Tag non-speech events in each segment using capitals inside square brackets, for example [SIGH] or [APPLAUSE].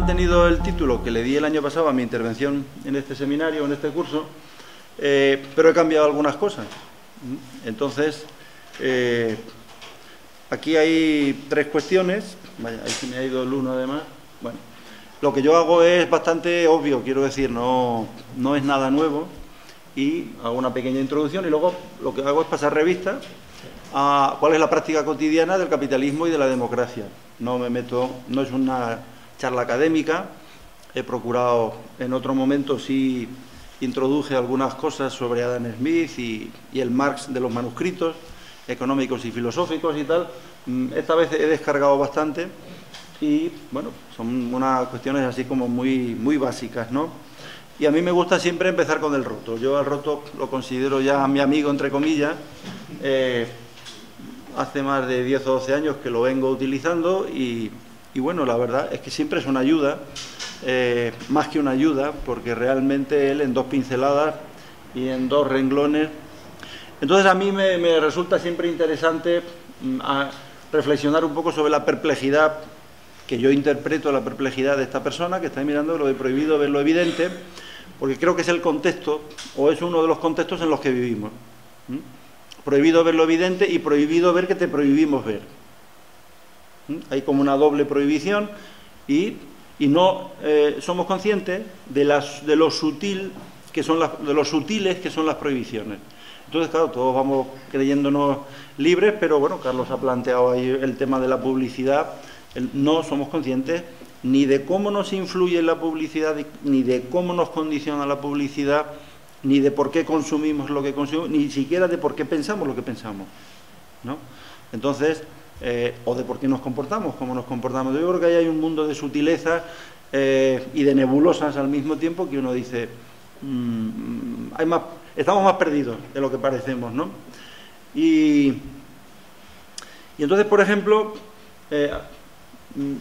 mantenido el título que le di el año pasado a mi intervención en este seminario, en este curso, eh, pero he cambiado algunas cosas. Entonces, eh, aquí hay tres cuestiones. Vaya, ahí se me ha ido el uno además. Bueno, lo que yo hago es bastante obvio, quiero decir, no, no es nada nuevo. Y hago una pequeña introducción y luego lo que hago es pasar revista a cuál es la práctica cotidiana del capitalismo y de la democracia. No me meto, no es una charla académica. He procurado en otro momento sí introduje algunas cosas sobre Adam Smith y, el Marx de los manuscritos económicos y filosóficos y tal. Mm, esta vez he descargado bastante y, bueno, son unas cuestiones así como muy, muy básicas, ¿no? Y a mí me gusta siempre empezar con el roto. Yo al roto lo considero ya mi amigo, entre comillas. Eh, hace más de 10 o 12 años que lo vengo utilizando y, y bueno, la verdad es que siempre es una ayuda eh, más que una ayuda, porque realmente él en dos pinceladas y en dos renglones. Entonces a mí me, resulta siempre interesante mm, reflexionar un poco sobre la perplejidad que yo interpreto la perplejidad de esta persona que está mirando lo de prohibido ver lo evidente, porque creo que es el contexto o es uno de los contextos en los que vivimos. Prohibido ver lo evidente y prohibido ver que te prohibimos ver. Hay como una doble prohibición y y no eh, somos conscientes de, las, de, lo sutil que son las, de los sutiles que son las prohibiciones. Entonces, claro, todos vamos creyéndonos libres, pero bueno, Carlos ha planteado ahí el tema de la publicidad. No somos conscientes ni de cómo nos influye la publicidad, ni de cómo nos condiciona la publicidad, ni de por qué consumimos lo que consumimos, ni siquiera de por qué pensamos lo que pensamos. ¿no? Entonces, eh, o de por qué nos comportamos, cómo nos comportamos. Yo creo que ahí hay un mundo de sutilezas eh, y de nebulosas al mismo tiempo que uno dice, mm, estamos más perdidos de lo que parecemos, ¿no? Y, entonces, por ejemplo, eh, mm,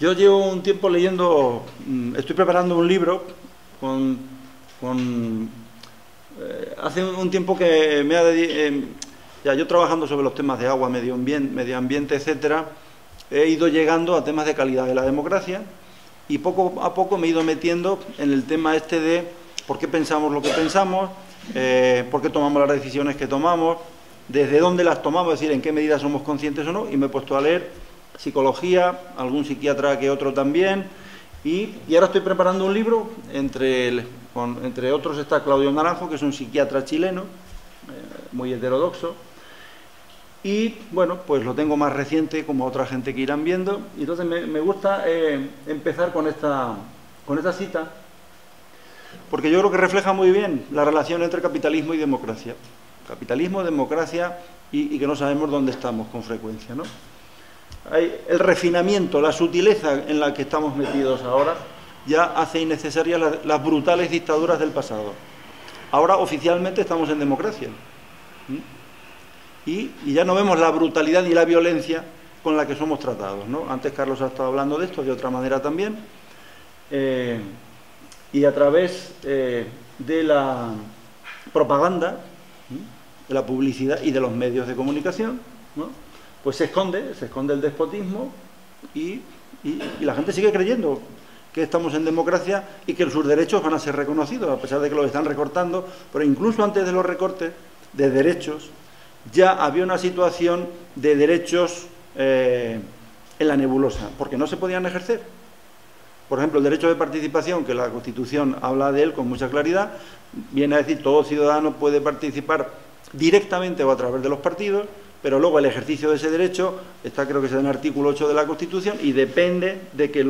yo llevo un tiempo leyendo, mm, estoy preparando un libro con, hace un tiempo que me ha ya yo trabajando sobre los temas de agua, medio ambiente, medio etcétera, he ido llegando a temas de calidad de la democracia y poco a poco me he ido metiendo en el tema este de por qué pensamos lo que pensamos, eh, por qué tomamos las decisiones que tomamos, desde dónde las tomamos, es decir, en qué medida somos conscientes o no, y me he puesto a leer psicología, algún psiquiatra que otro también, y, ahora estoy preparando un libro, entre, entre otros está Claudio Naranjo, que es un psiquiatra chileno, eh, muy heterodoxo, y bueno, pues lo tengo más reciente, como otra gente que irán viendo. Y entonces me, gusta eh, empezar con esta, con esta cita, porque yo creo que refleja muy bien la relación entre capitalismo y democracia. Capitalismo, democracia y, que no sabemos dónde estamos con frecuencia. ¿no? Hay el refinamiento, la sutileza en la que estamos metidos ahora, ya hace innecesarias las, brutales dictaduras del pasado. Ahora oficialmente estamos en democracia y, ya no vemos la brutalidad y la violencia con la que somos tratados. ¿no? Antes Carlos ha estado hablando de esto, de otra manera también. Eh, y a través eh, de la propaganda, de la publicidad y de los medios de comunicación, pues se esconde, se esconde el despotismo y, la gente sigue creyendo que estamos en democracia y que sus derechos van a ser reconocidos, a pesar de que los están recortando, pero incluso antes de los recortes de derechos ya había una situación de derechos eh, en la nebulosa, porque no se podían ejercer. Por ejemplo, el derecho de participación, que la Constitución habla de él con mucha claridad, viene a decir todo ciudadano puede participar directamente o a través de los partidos, pero luego el ejercicio de ese derecho está creo que es en el artículo 8 de la Constitución y depende de que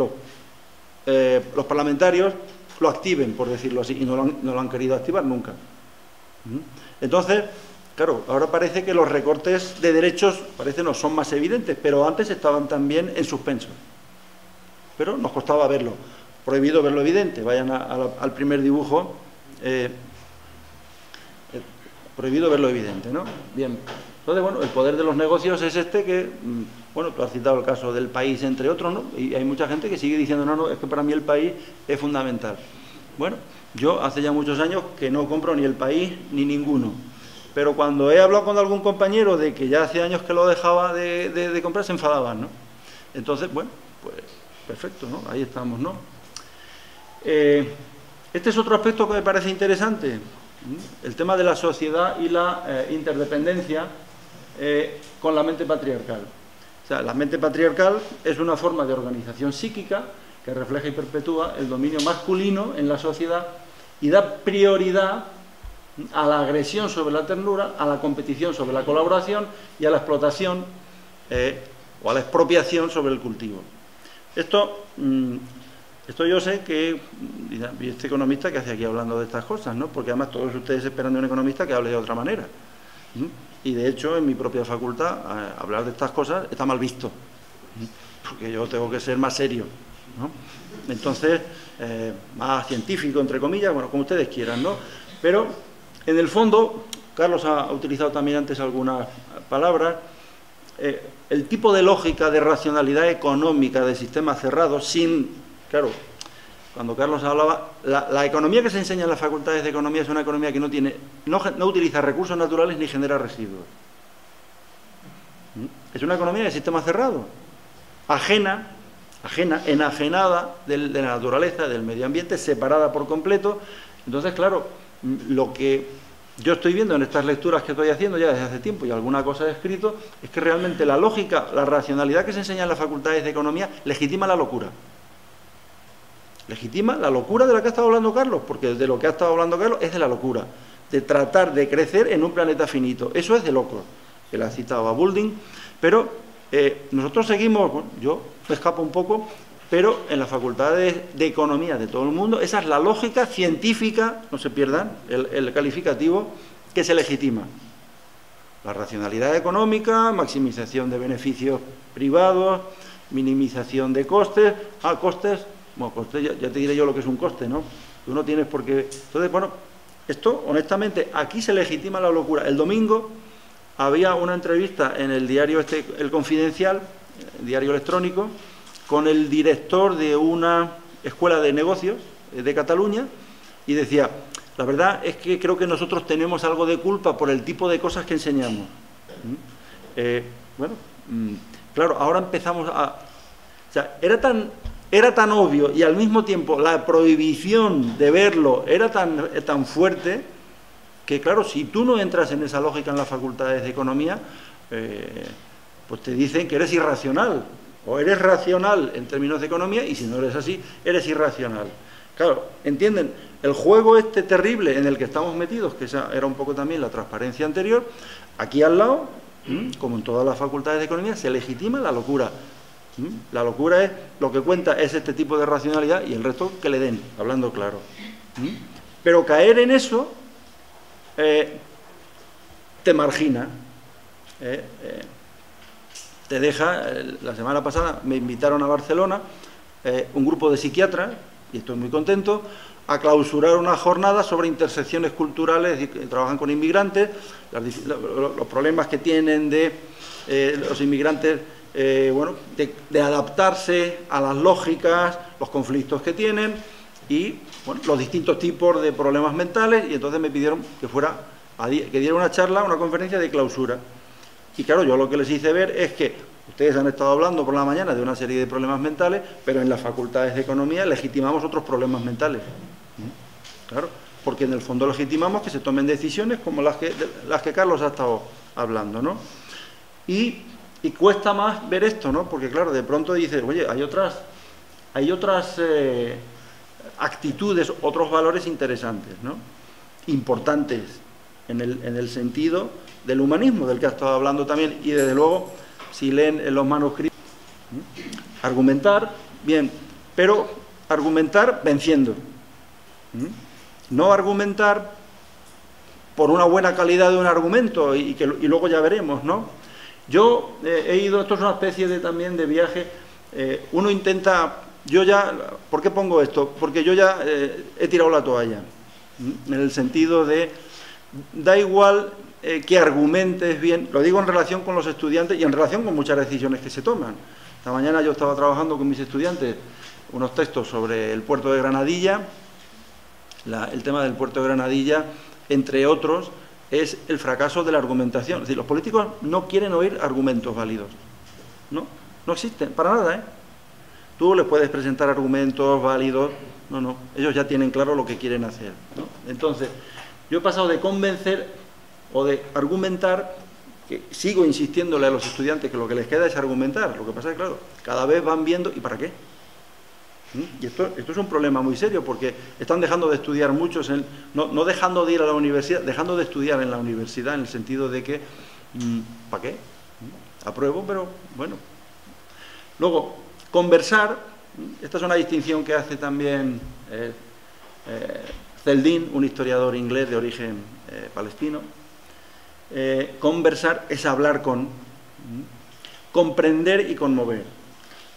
eh, los parlamentarios lo activen, por decirlo así, y no lo han, querido activar nunca. ¿Mm? Entonces, Claro, ahora parece que los recortes de derechos parece no son más evidentes, pero antes estaban también en suspenso. Pero nos costaba verlo. Prohibido verlo evidente. Vayan al primer dibujo. Eh, eh, prohibido verlo evidente, ¿no? Bien. Entonces, bueno, el poder de los negocios es este que, mm, bueno, tú has citado el caso del país, entre otros, ¿no? Y hay mucha gente que sigue diciendo, no, no, es que para mí el país es fundamental. Bueno, yo hace ya muchos años que no compro ni el país ni ninguno pero cuando he hablado con algún compañero de que ya hace años que lo dejaba de, comprar, se enfadaban, ¿no? Entonces, bueno, pues perfecto, ¿no? Ahí estamos, ¿no? Eh, este es otro aspecto que me parece interesante, el tema de la sociedad y la eh, interdependencia eh, con la mente patriarcal. O sea, la mente patriarcal es una forma de organización psíquica que refleja y perpetúa el dominio masculino en la sociedad y da prioridad a la agresión sobre la ternura, a la competición sobre la colaboración y a la explotación o a la expropiación sobre el cultivo. Esto, mm, esto yo sé que, y este economista que hace aquí hablando de estas cosas, ¿no? porque además todos ustedes esperan de un economista que hable de otra manera. Y de hecho, en mi propia facultad, hablar de estas cosas está mal visto, porque yo tengo que ser más serio. ¿no? Entonces, eh, más científico, entre comillas, bueno, como ustedes quieran, ¿no? Pero, en el fondo, Carlos ha utilizado también antes algunas palabras, eh, el tipo de lógica de racionalidad económica de sistemas cerrados sin, claro, cuando Carlos hablaba, la, economía que se enseña en las facultades de economía es una economía que no tiene, no, utiliza recursos naturales ni genera residuos. ¿Mm? Es una economía de sistemas cerrados, ajena, ajena, enajenada de la naturaleza, del medio ambiente, separada por completo. Entonces, claro, lo que yo estoy viendo en estas lecturas que estoy haciendo ya desde hace tiempo y alguna cosa he escrito, es que realmente la lógica, la racionalidad que se enseña en las facultades de economía legitima la locura. Legitima la locura de la que ha estado hablando Carlos, porque de lo que ha estado hablando Carlos es de la locura, de tratar de crecer en un planeta finito. Eso es de locos. Él ha citado a Bulding, pero eh, nosotros seguimos, yo me escapo un poco, pero en las facultades de economía de todo el mundo, esa es la lógica científica, no se pierdan, el, calificativo que se legitima. La racionalidad económica, maximización de beneficios privados, minimización de costes. Ah, costes, bueno, costes, ya, te diré yo lo que es un coste, ¿no? Tú no tienes por qué... Entonces, bueno, esto, honestamente, aquí se legitima la locura. El domingo había una entrevista en el diario este, El Confidencial, el diario electrónico, con el director de una escuela de negocios eh, de Cataluña y decía, la verdad es que creo que nosotros tenemos algo de culpa por el tipo de cosas que enseñamos. ¿Mm? Eh, bueno, mm, claro, ahora empezamos a... O sea, era tan, era tan obvio y al mismo tiempo la prohibición de verlo era tan, tan fuerte que, claro, si tú no entras en esa lógica en las facultades de economía, eh, pues te dicen que eres irracional, o eres racional en términos de economía y si no eres así, eres irracional. Claro, ¿entienden? El juego este terrible en el que estamos metidos, que esa era un poco también la transparencia anterior, aquí al lado, como en todas las facultades de economía, se legitima la locura. La locura es, lo que cuenta es este tipo de racionalidad y el resto que le den, hablando claro. Pero caer en eso eh, te margina. Eh, eh, te deja, la semana pasada me invitaron a Barcelona eh, un grupo de psiquiatras, y estoy muy contento, a clausurar una jornada sobre intersecciones culturales, y, trabajan con inmigrantes, los problemas que tienen de eh, los inmigrantes, eh, bueno, de, adaptarse a las lógicas, los conflictos que tienen y bueno, los distintos tipos de problemas mentales, y entonces me pidieron que fuera que diera una charla, una conferencia de clausura. Y claro, yo lo que les hice ver es que ustedes han estado hablando por la mañana de una serie de problemas mentales, pero en las facultades de economía legitimamos otros problemas mentales. Claro, porque en el fondo legitimamos que se tomen decisiones como las que, las que Carlos ha estado hablando, ¿no? Y, cuesta más ver esto, ¿no? Porque claro, de pronto dices, oye, hay otras, hay otras eh, actitudes, otros valores interesantes, ¿no? Importantes en el, en el sentido del humanismo, del que ha estado hablando también, y desde luego, si leen en los manuscritos, argumentar, bien, pero argumentar venciendo. No argumentar por una buena calidad de un argumento y, que, luego ya veremos, ¿no? Yo eh, he ido, esto es una especie de también de viaje, eh, uno intenta, yo ya, ¿por qué pongo esto? Porque yo ya eh, he tirado la toalla, en el sentido de, da igual eh, que argumentes bien, lo digo en relación con los estudiantes y en relación con muchas decisiones que se toman. Esta mañana yo estaba trabajando con mis estudiantes unos textos sobre el puerto de Granadilla, el tema del puerto de Granadilla, entre otros, es el fracaso de la argumentación. Es decir, los políticos no quieren oír argumentos válidos. No, no existen, para nada, ¿eh? Tú les puedes presentar argumentos válidos, no, no, ellos ya tienen claro lo que quieren hacer. Entonces, yo he pasado de convencer o de argumentar, que sigo insistiéndole a los estudiantes que lo que les queda es argumentar. Lo que pasa es que, claro, cada vez van viendo, ¿y para qué? ¿Mm? Y esto, esto, es un problema muy serio porque están dejando de estudiar muchos, no, no, dejando de ir a la universidad, dejando de estudiar en la universidad en el sentido de que, mm, ¿para qué? ¿Mm? Apruebo, pero bueno. Luego, conversar, esta es una distinción que hace también eh, eh, Celdín, un historiador inglés de origen eh, palestino. Conversar es hablar con, comprender y conmover.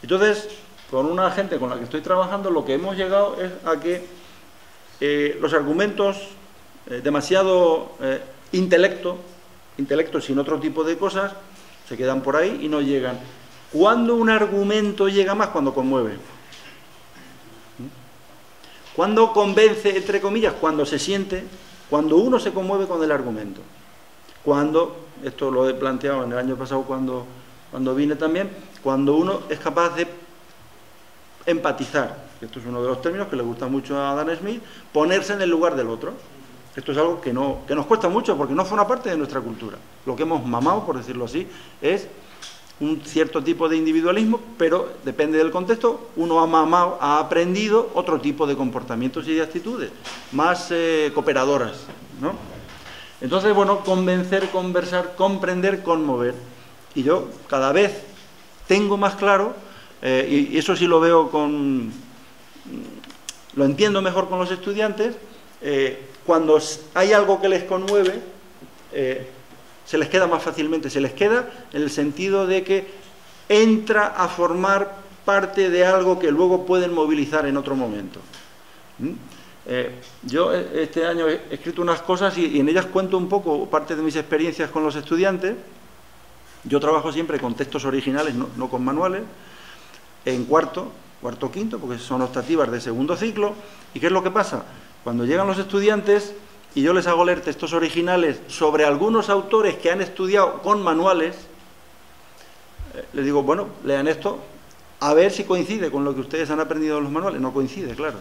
Entonces, con una gente con la que estoy trabajando, lo que hemos llegado es a que eh, los argumentos, eh, demasiado eh, intelecto, intelecto sin otro tipo de cosas, se quedan por ahí y no llegan. ¿Cuándo un argumento llega más? Cuando conmueve. ¿Mm? ¿Cuándo convence, entre comillas? Cuando se siente, cuando uno se conmueve con el argumento. Cuando, esto lo he planteado en el año pasado cuando, cuando vine también, cuando uno es capaz de empatizar, esto es uno de los términos que le gusta mucho a Dan Smith, ponerse en el lugar del otro. Esto es algo que, no, que nos cuesta mucho porque no forma parte de nuestra cultura. Lo que hemos mamado, por decirlo así, es un cierto tipo de individualismo, pero depende del contexto, uno ha mamado, ha aprendido otro tipo de comportamientos y de actitudes, más eh, cooperadoras. ¿no? Entonces, bueno, convencer, conversar, comprender, conmover. Y yo cada vez tengo más claro eh, y eso sí lo veo con... lo entiendo mejor con los estudiantes, eh, cuando hay algo que les conmueve, eh, se les queda más fácilmente, se les queda en el sentido de que entra a formar parte de algo que luego pueden movilizar en otro momento. ¿Mm? Yo este año he escrito unas cosas y, en ellas cuento un poco parte de mis experiencias con los estudiantes. Yo trabajo siempre con textos originales, no con manuales en cuarto, cuarto quinto, porque son optativas de segundo ciclo. ¿Y qué es lo que pasa? Cuando llegan los estudiantes y yo les hago leer textos originales sobre algunos autores que han estudiado con manuales, eh, les digo, bueno, lean esto, a ver si coincide con lo que ustedes han aprendido en los manuales. No coincide, claro.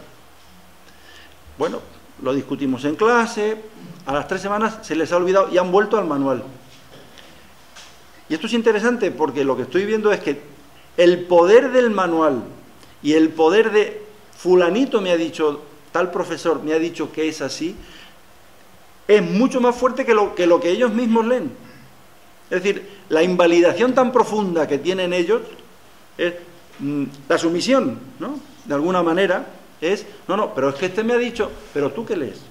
Bueno, lo discutimos en clase, a las tres semanas se les ha olvidado y han vuelto al manual. Y esto es interesante porque lo que estoy viendo es que el poder del manual y el poder de fulanito me ha dicho, tal profesor me ha dicho que es así, es mucho más fuerte que lo que, lo que ellos mismos leen. Es decir, la invalidación tan profunda que tienen ellos es mm, la sumisión, ¿no? De alguna manera es, no, no, pero es que este me ha dicho, pero tú qué lees.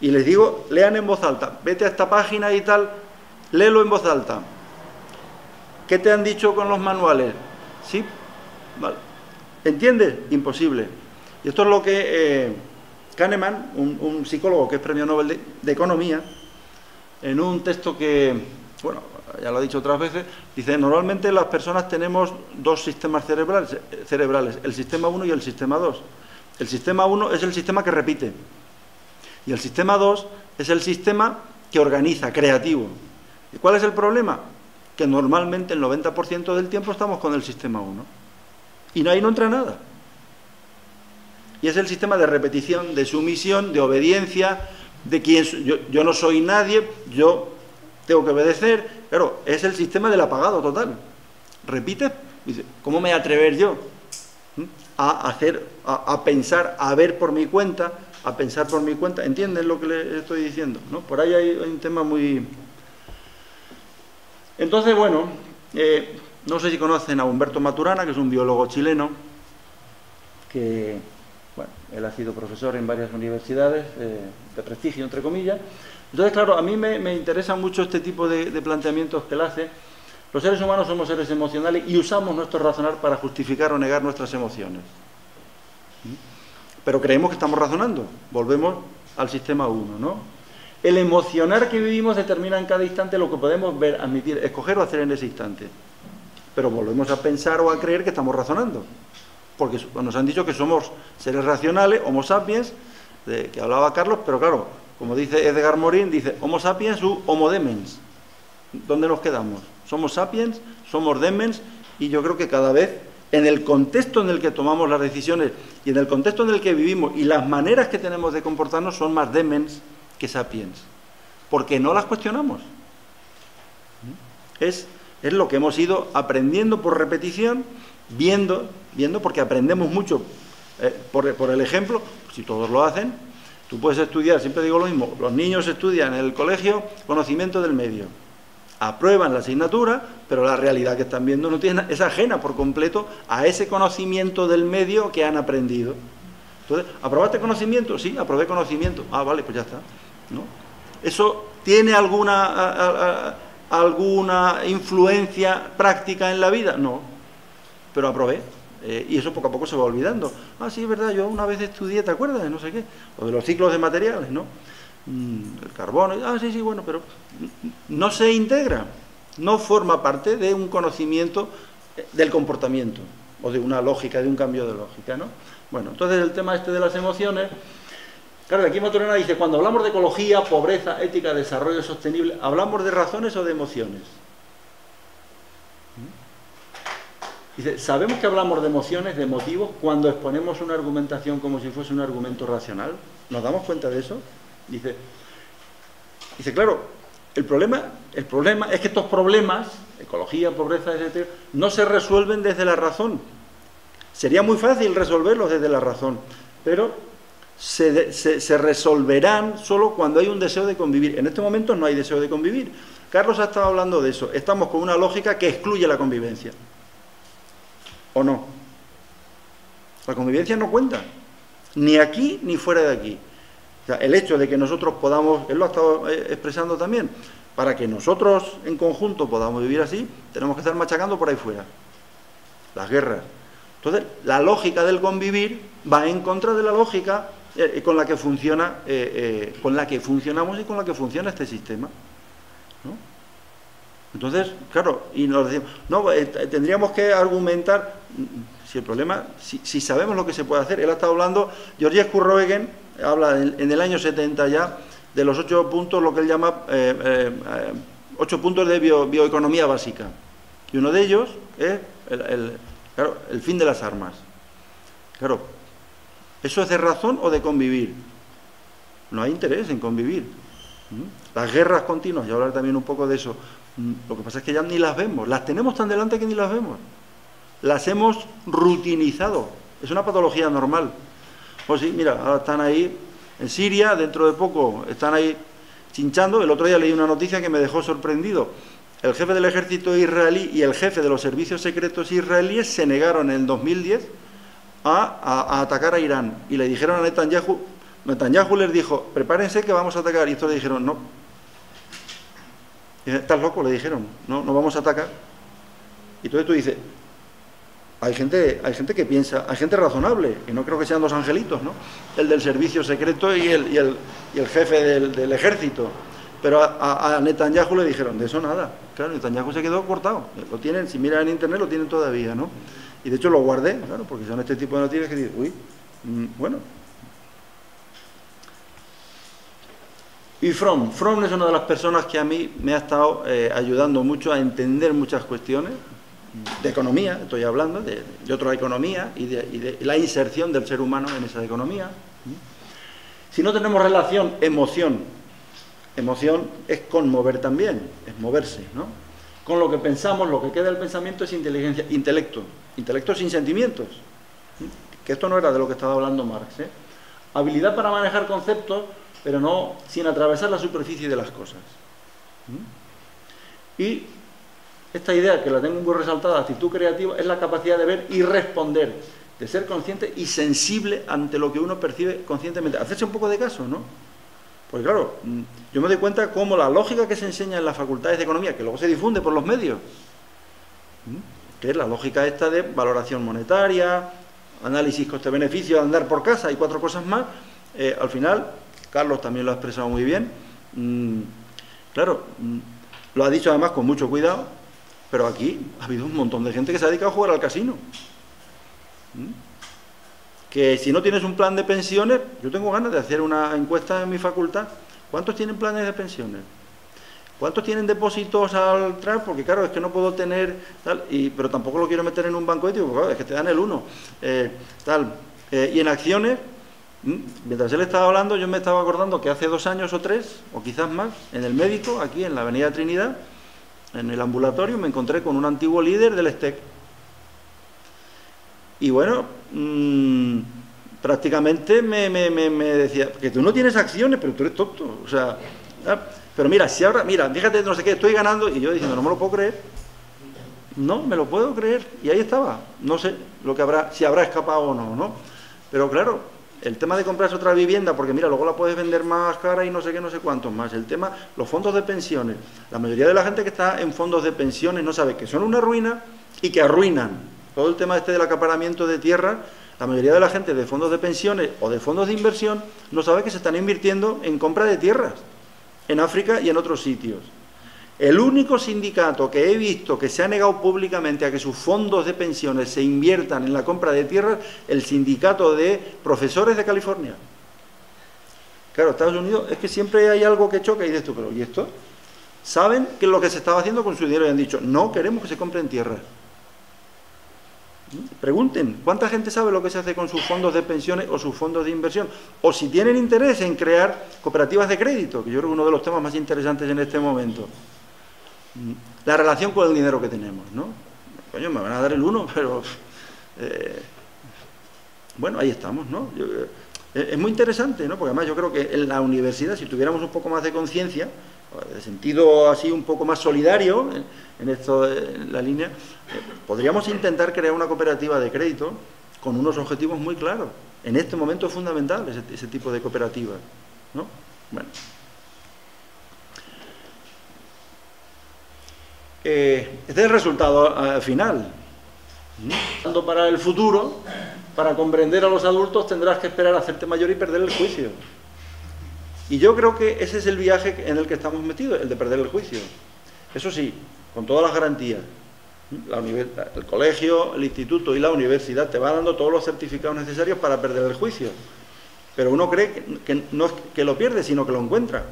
Y les digo, lean en voz alta, vete a esta página y tal, léelo en voz alta. ¿Qué te han dicho con los manuales? ¿Sí? Vale. ¿Entiendes? Imposible. Y esto es lo que eh, Kahneman, un, psicólogo que es premio Nobel de, Economía, en un texto que, bueno, ya lo ha dicho otras veces, dice, normalmente las personas tenemos dos sistemas cerebrales, cerebrales el sistema 1 y el sistema 2. El sistema 1 es el sistema que repite y el sistema 2 es el sistema que organiza, creativo. ¿Y cuál es el problema? que normalmente el 90% del tiempo estamos con el sistema 1. Y ahí no entra nada. Y es el sistema de repetición, de sumisión, de obediencia, de quien yo, yo no soy nadie, yo tengo que obedecer. Claro, es el sistema del apagado total. Repite, dice, ¿cómo me atrever yo a hacer, a, pensar, a ver por mi cuenta, a pensar por mi cuenta? ¿Entienden lo que le estoy diciendo? ¿no? Por ahí hay un tema muy, entonces, bueno, eh, no sé si conocen a Humberto Maturana, que es un biólogo chileno, que, bueno, él ha sido profesor en varias universidades eh, de prestigio, entre comillas. Entonces, claro, a mí me, interesa mucho este tipo de, planteamientos que él hace. Los seres humanos somos seres emocionales y usamos nuestro razonar para justificar o negar nuestras emociones. Pero creemos que estamos razonando. Volvemos al sistema 1, ¿no? El emocionar que vivimos determina en cada instante lo que podemos ver, admitir, escoger o hacer en ese instante. Pero volvemos a pensar o a creer que estamos razonando. Porque nos han dicho que somos seres racionales, homo sapiens, de que hablaba Carlos, pero claro, como dice Edgar Morin, dice homo sapiens u homo demens. ¿Dónde nos quedamos? ¿Somos sapiens? ¿Somos demens? Y yo creo que cada vez en el contexto en el que tomamos las decisiones y en el contexto en el que vivimos y las maneras que tenemos de comportarnos son más demens que sapiens, porque no las cuestionamos. Es, es lo que hemos ido aprendiendo por repetición, viendo, viendo porque aprendemos mucho eh, por, por el ejemplo, si todos lo hacen, tú puedes estudiar, siempre digo lo mismo, los niños estudian en el colegio conocimiento del medio aprueban la asignatura, pero la realidad que están viendo no tiene, es ajena por completo a ese conocimiento del medio que han aprendido. Entonces, ¿aprobaste conocimiento? Sí, aprobé conocimiento. Ah, vale, pues ya está. ¿No? ¿Eso tiene alguna, alguna influencia práctica en la vida? No, pero aprobé. Eh, y eso poco a poco se va olvidando. Ah, sí, es verdad, yo una vez estudié, ¿te acuerdas? No sé qué. O de los ciclos de materiales, ¿no? Mm, el carbono, ah, sí, sí, bueno, pero no se integra, no forma parte de un conocimiento del comportamiento o de una lógica, de un cambio de lógica, ¿no? Bueno, entonces el tema este de las emociones, claro, aquí Maturana dice, cuando hablamos de ecología, pobreza, ética, desarrollo sostenible, ¿hablamos de razones o de emociones? ¿Mm? Dice, ¿sabemos que hablamos de emociones, de motivos, cuando exponemos una argumentación como si fuese un argumento racional? ¿Nos damos cuenta de eso? Dice, dice claro, el problema, el problema es que estos problemas, ecología, pobreza, etc., no se resuelven desde la razón. Sería muy fácil resolverlos desde la razón, pero se, se, resolverán solo cuando hay un deseo de convivir. En este momento no hay deseo de convivir. Carlos ha estado hablando de eso. Estamos con una lógica que excluye la convivencia. ¿O no? La convivencia no cuenta. Ni aquí ni fuera de aquí el hecho de que nosotros podamos, él lo ha estado eh, expresando también, para que nosotros en conjunto podamos vivir así, tenemos que estar machacando por ahí fuera. Las guerras. Entonces, la lógica del convivir va en contra de la lógica eh, con la que funciona, eh, con la que funcionamos y con la que funciona este sistema. Entonces, claro, y nos decimos, no, tendríamos que argumentar, si el problema, si, sabemos lo que se puede hacer, él ha estado hablando, Georges Kurroegen, habla en, el año 70 ya de los ocho puntos, lo que él llama eh, eh, ocho puntos de bioeconomía básica. Y uno de ellos es el, fin de las armas. Claro, ¿eso es de razón o de convivir? No hay interés en convivir. ¿Mm? Las guerras continuas, y hablar también un poco de eso. ¿Mm? Lo que pasa es que ya ni las vemos, las tenemos tan delante que ni las vemos. Las hemos rutinizado. Es una patología normal. Pues sí, mira, ahora están ahí en Siria, dentro de poco están ahí chinchando. El otro día leí una noticia que me dejó sorprendido. El jefe del ejército israelí y el jefe de los servicios secretos israelíes se negaron en el 2010 a, atacar a Irán y le dijeron a Netanyahu, Netanyahu les dijo, prepárense que vamos a atacar. Y estos le dijeron, no. Estás loco, le dijeron, no, no vamos a atacar. Y entonces tú dices, hay gente, hay gente que piensa, hay gente razonable, y no creo que sean dos angelitos, ¿no? El del servicio secreto y el, y el, y el jefe del, ejército. Pero a, Netanyahu le dijeron, de eso nada. Claro, Netanyahu se quedó cortado. Lo tienen, si miran en internet, lo tienen todavía, ¿no? Y de hecho lo guardé, claro, porque son este tipo de noticias que dicen, uy, mm, bueno. Y Fromm, Fromm es una de las personas que a mí me ha estado eh, ayudando mucho a entender muchas cuestiones, de economía, estoy hablando, de, otra economía y de, la inserción del ser humano en esa economía. Si no tenemos relación emoción, emoción es conmover también, es moverse, ¿no? Con lo que pensamos, lo que queda del pensamiento es inteligencia, intelecto, intelecto sin sentimientos, que esto no era de lo que estaba hablando Marx. ¿eh? Habilidad para manejar conceptos, pero no sin atravesar la superficie de las cosas. Y esta idea, que la tengo muy resaltada, actitud creativa, es la capacidad de ver y responder, de ser consciente y sensible ante lo que uno percibe conscientemente. Hacerse un poco de caso, ¿no? Porque claro, mm, yo me doy cuenta cómo la lógica que se enseña en las facultades de economía, que luego se difunde por los medios, que es la lógica esta de valoración monetaria, análisis coste-beneficio, andar por casa y cuatro cosas más, eh, al final, Carlos también lo ha expresado muy bien, mm, claro, mm, lo ha dicho además con mucho cuidado, pero aquí ha habido un montón de gente que se ha dedicado a jugar al casino. ¿Mm? Que si no tienes un plan de pensiones, yo tengo ganas de hacer una encuesta en mi facultad. ¿Cuántos tienen planes de pensiones? ¿Cuántos tienen depósitos al TRAS? Porque claro, es que no puedo tener tal, y, pero tampoco lo quiero meter en un banco ético, porque es que te dan el uno. Eh, tal. Eh, y en acciones, mientras él estaba hablando, yo me estaba acordando que hace dos años o tres, o quizás más, en el médico, aquí en la Avenida Trinidad, en el ambulatorio, me encontré con un antiguo líder del STEC. Y bueno, mmm, prácticamente me, decía, que tú no tienes acciones, pero tú eres tonto. O sea, pero mira, si ahora, mira, fíjate, no sé qué, estoy ganando, y yo diciendo, no me lo puedo creer. No, me lo puedo creer. Y ahí estaba. No sé lo que habrá, si habrá escapado o no, ¿no? Pero claro, el tema de comprarse otra vivienda, porque mira, luego la puedes vender más cara y no sé qué, no sé cuántos más. El tema, los fondos de pensiones. La mayoría de la gente que está en fondos de pensiones no sabe que son una ruina y que arruinan. Todo el tema este del acaparamiento de tierra la mayoría de la gente de fondos de pensiones o de fondos de inversión no sabe que se están invirtiendo en compra de tierras en África y en otros sitios. El único sindicato que he visto que se ha negado públicamente a que sus fondos de pensiones se inviertan en la compra de tierras, el sindicato de profesores de California. Claro, Estados Unidos es que siempre hay algo que choca y dices tú, pero ¿y esto? Saben que lo que se estaba haciendo con su dinero y han dicho, no queremos que se compren tierras. Pregunten, ¿cuánta gente sabe lo que se hace con sus fondos de pensiones o sus fondos de inversión? O si tienen interés en crear cooperativas de crédito, que yo creo que es uno de los temas más interesantes en este momento. La relación con el dinero que tenemos, ¿no? Coño, me van a dar el uno, [LAUGHS] pero... Eh, bueno, ahí estamos, ¿no? Eh, es muy interesante, ¿no? Porque además yo creo que en la universidad, si tuviéramos un poco más de conciencia, de sentido así un poco más solidario en, esto, la línea, eh, podríamos intentar crear una cooperativa de crédito con unos objetivos muy claros. En este momento es fundamental ese, tipo de cooperativa. ¿no? Bueno. Este es el resultado final. Para el futuro, para comprender a los adultos tendrás que esperar a hacerte mayor y perder el juicio. Y yo creo que ese es el viaje en el que estamos metidos, el de perder el juicio. Eso sí, con todas las garantías. el colegio, el instituto y la universidad te van dando todos los certificados necesarios para perder el juicio. Pero uno cree que, no es que lo pierde, sino que lo encuentra.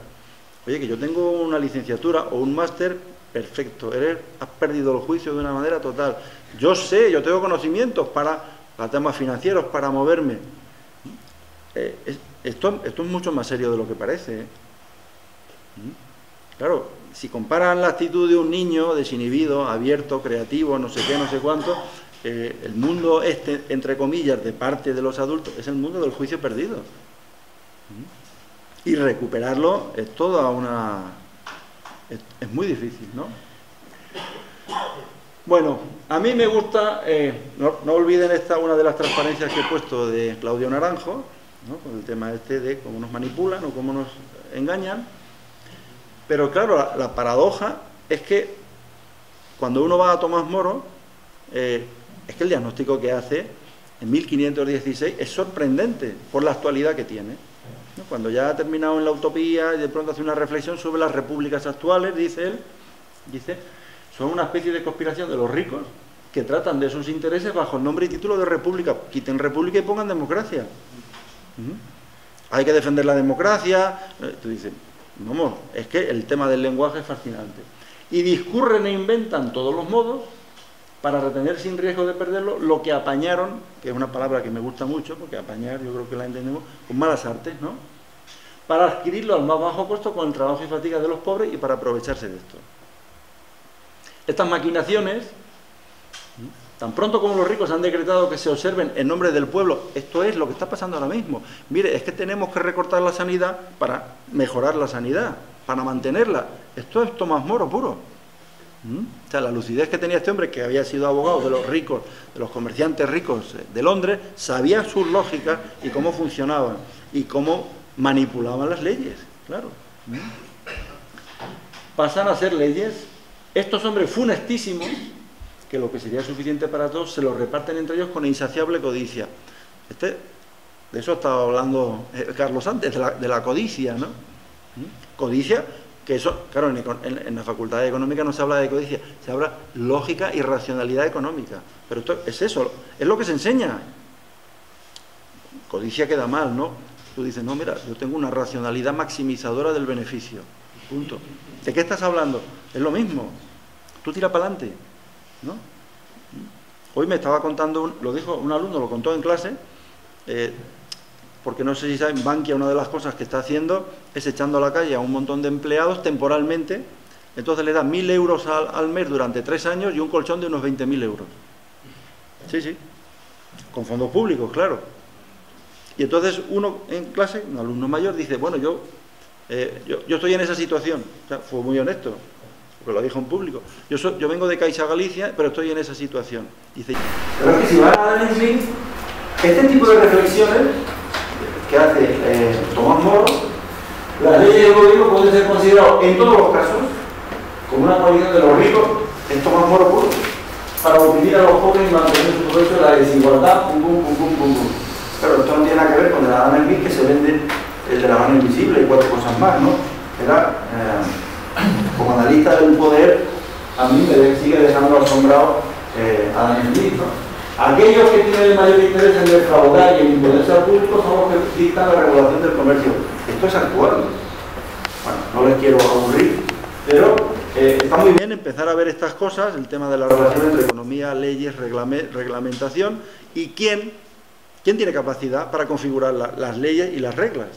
Oye, que yo tengo una licenciatura o un máster, perfecto, eres, has perdido el juicio de una manera total. Yo sé, yo tengo conocimientos para, para temas financieros, para moverme. Eh, esto, esto, es mucho más serio de lo que parece. ¿eh? ¿Mm? Claro, si comparan la actitud de un niño desinhibido, abierto, creativo, no sé qué, no sé cuánto, eh, el mundo este, entre comillas, de parte de los adultos, es el mundo del juicio perdido. ¿Mm? Y recuperarlo es toda una... Es, muy difícil, ¿no? Bueno, a mí me gusta, no, no olviden esta una de las transparencias que he puesto de Claudio Naranjo, con el tema este de cómo nos manipulan o cómo nos engañan. Pero claro, la, paradoja es que cuando uno va a Tomás Moro, eh, es que el diagnóstico que hace en 1516 es sorprendente por la actualidad que tiene. Cuando ya ha terminado en la utopía y de pronto hace una reflexión sobre las repúblicas actuales, dice él, dice, son una especie de conspiración de los ricos que tratan de sus intereses bajo el nombre y título de república. Quiten república y pongan democracia. Hay que defender la democracia. Eh, tú dices, vamos, es que el tema del lenguaje es fascinante. Y discurren e inventan todos los modos para retener sin riesgo de perderlo lo que apañaron, que es una palabra que me gusta mucho, porque apañar yo creo que la entendemos, con malas artes, ¿no? Para adquirirlo al más bajo costo con el trabajo y fatiga de los pobres y para aprovecharse de esto. Estas maquinaciones Tan pronto como los ricos han decretado que se observen en nombre del pueblo, esto es lo que está pasando ahora mismo. Mire, es que tenemos que recortar la sanidad para mejorar la sanidad, para mantenerla. Esto es Tomás Moro puro. ¿Mm? O sea, la lucidez que tenía este hombre, que había sido abogado de los ricos, de los comerciantes ricos de Londres, sabía sus lógicas y cómo funcionaban y cómo manipulaban las leyes, claro. ¿Mm? Pasan a ser leyes estos hombres funestísimos que lo que sería suficiente para todos se lo reparten entre ellos con insaciable codicia. Este, de eso estaba hablando eh, Carlos antes, de la, codicia, ¿no? ¿Mm? Codicia, que eso, claro, en, la Facultad de Económica no se habla de codicia, se habla lógica y racionalidad económica. Pero esto es eso, es lo que se enseña. Codicia queda mal, ¿no? Tú dices, no, mira, yo tengo una racionalidad maximizadora del beneficio. Punto. ¿De qué estás hablando? Es lo mismo. Tú tira para adelante. ¿no? Hoy me estaba contando, lo dijo un alumno, lo contó en clase, eh, porque no sé si saben, Bankia una de las cosas que está haciendo es echando a la calle a un montón de empleados temporalmente, entonces le da mil euros al, mes durante tres años y un colchón de unos 20.000 euros. Sí, sí, con fondos públicos, claro. Y entonces uno en clase, un alumno mayor, dice, bueno, yo, eh, yo, estoy en esa situación. fue muy honesto, porque lo dijo en público. Yo, yo vengo de Caixa Galicia, pero estoy en esa situación. Pero es que si van a este tipo de reflexiones que hace eh, Tomás Moro, las leyes del gobierno pueden ser consideradas en todos los casos como una coalición de los ricos, es Tomás Moro puro, para oprimir a los pobres y mantener su progreso de la desigualdad, pum, pum, pum, pum, pum, Pero esto no tiene nada que ver con el Smith que se vende el de la mano invisible y cuatro cosas más, ¿no? Era, eh, como analista del poder, a mí me sigue dejando asombrado eh, Adam Smith. Aquellos que tienen el mayor interés en defraudar y en imponerse al público son los que dictan la regulación del comercio. Esto es actual. Bueno, no les quiero aburrir, pero eh, está muy bien empezar a ver estas cosas, el tema de la relación entre economía, leyes, reglamentación y quién, quién tiene capacidad para configurar las leyes y las reglas.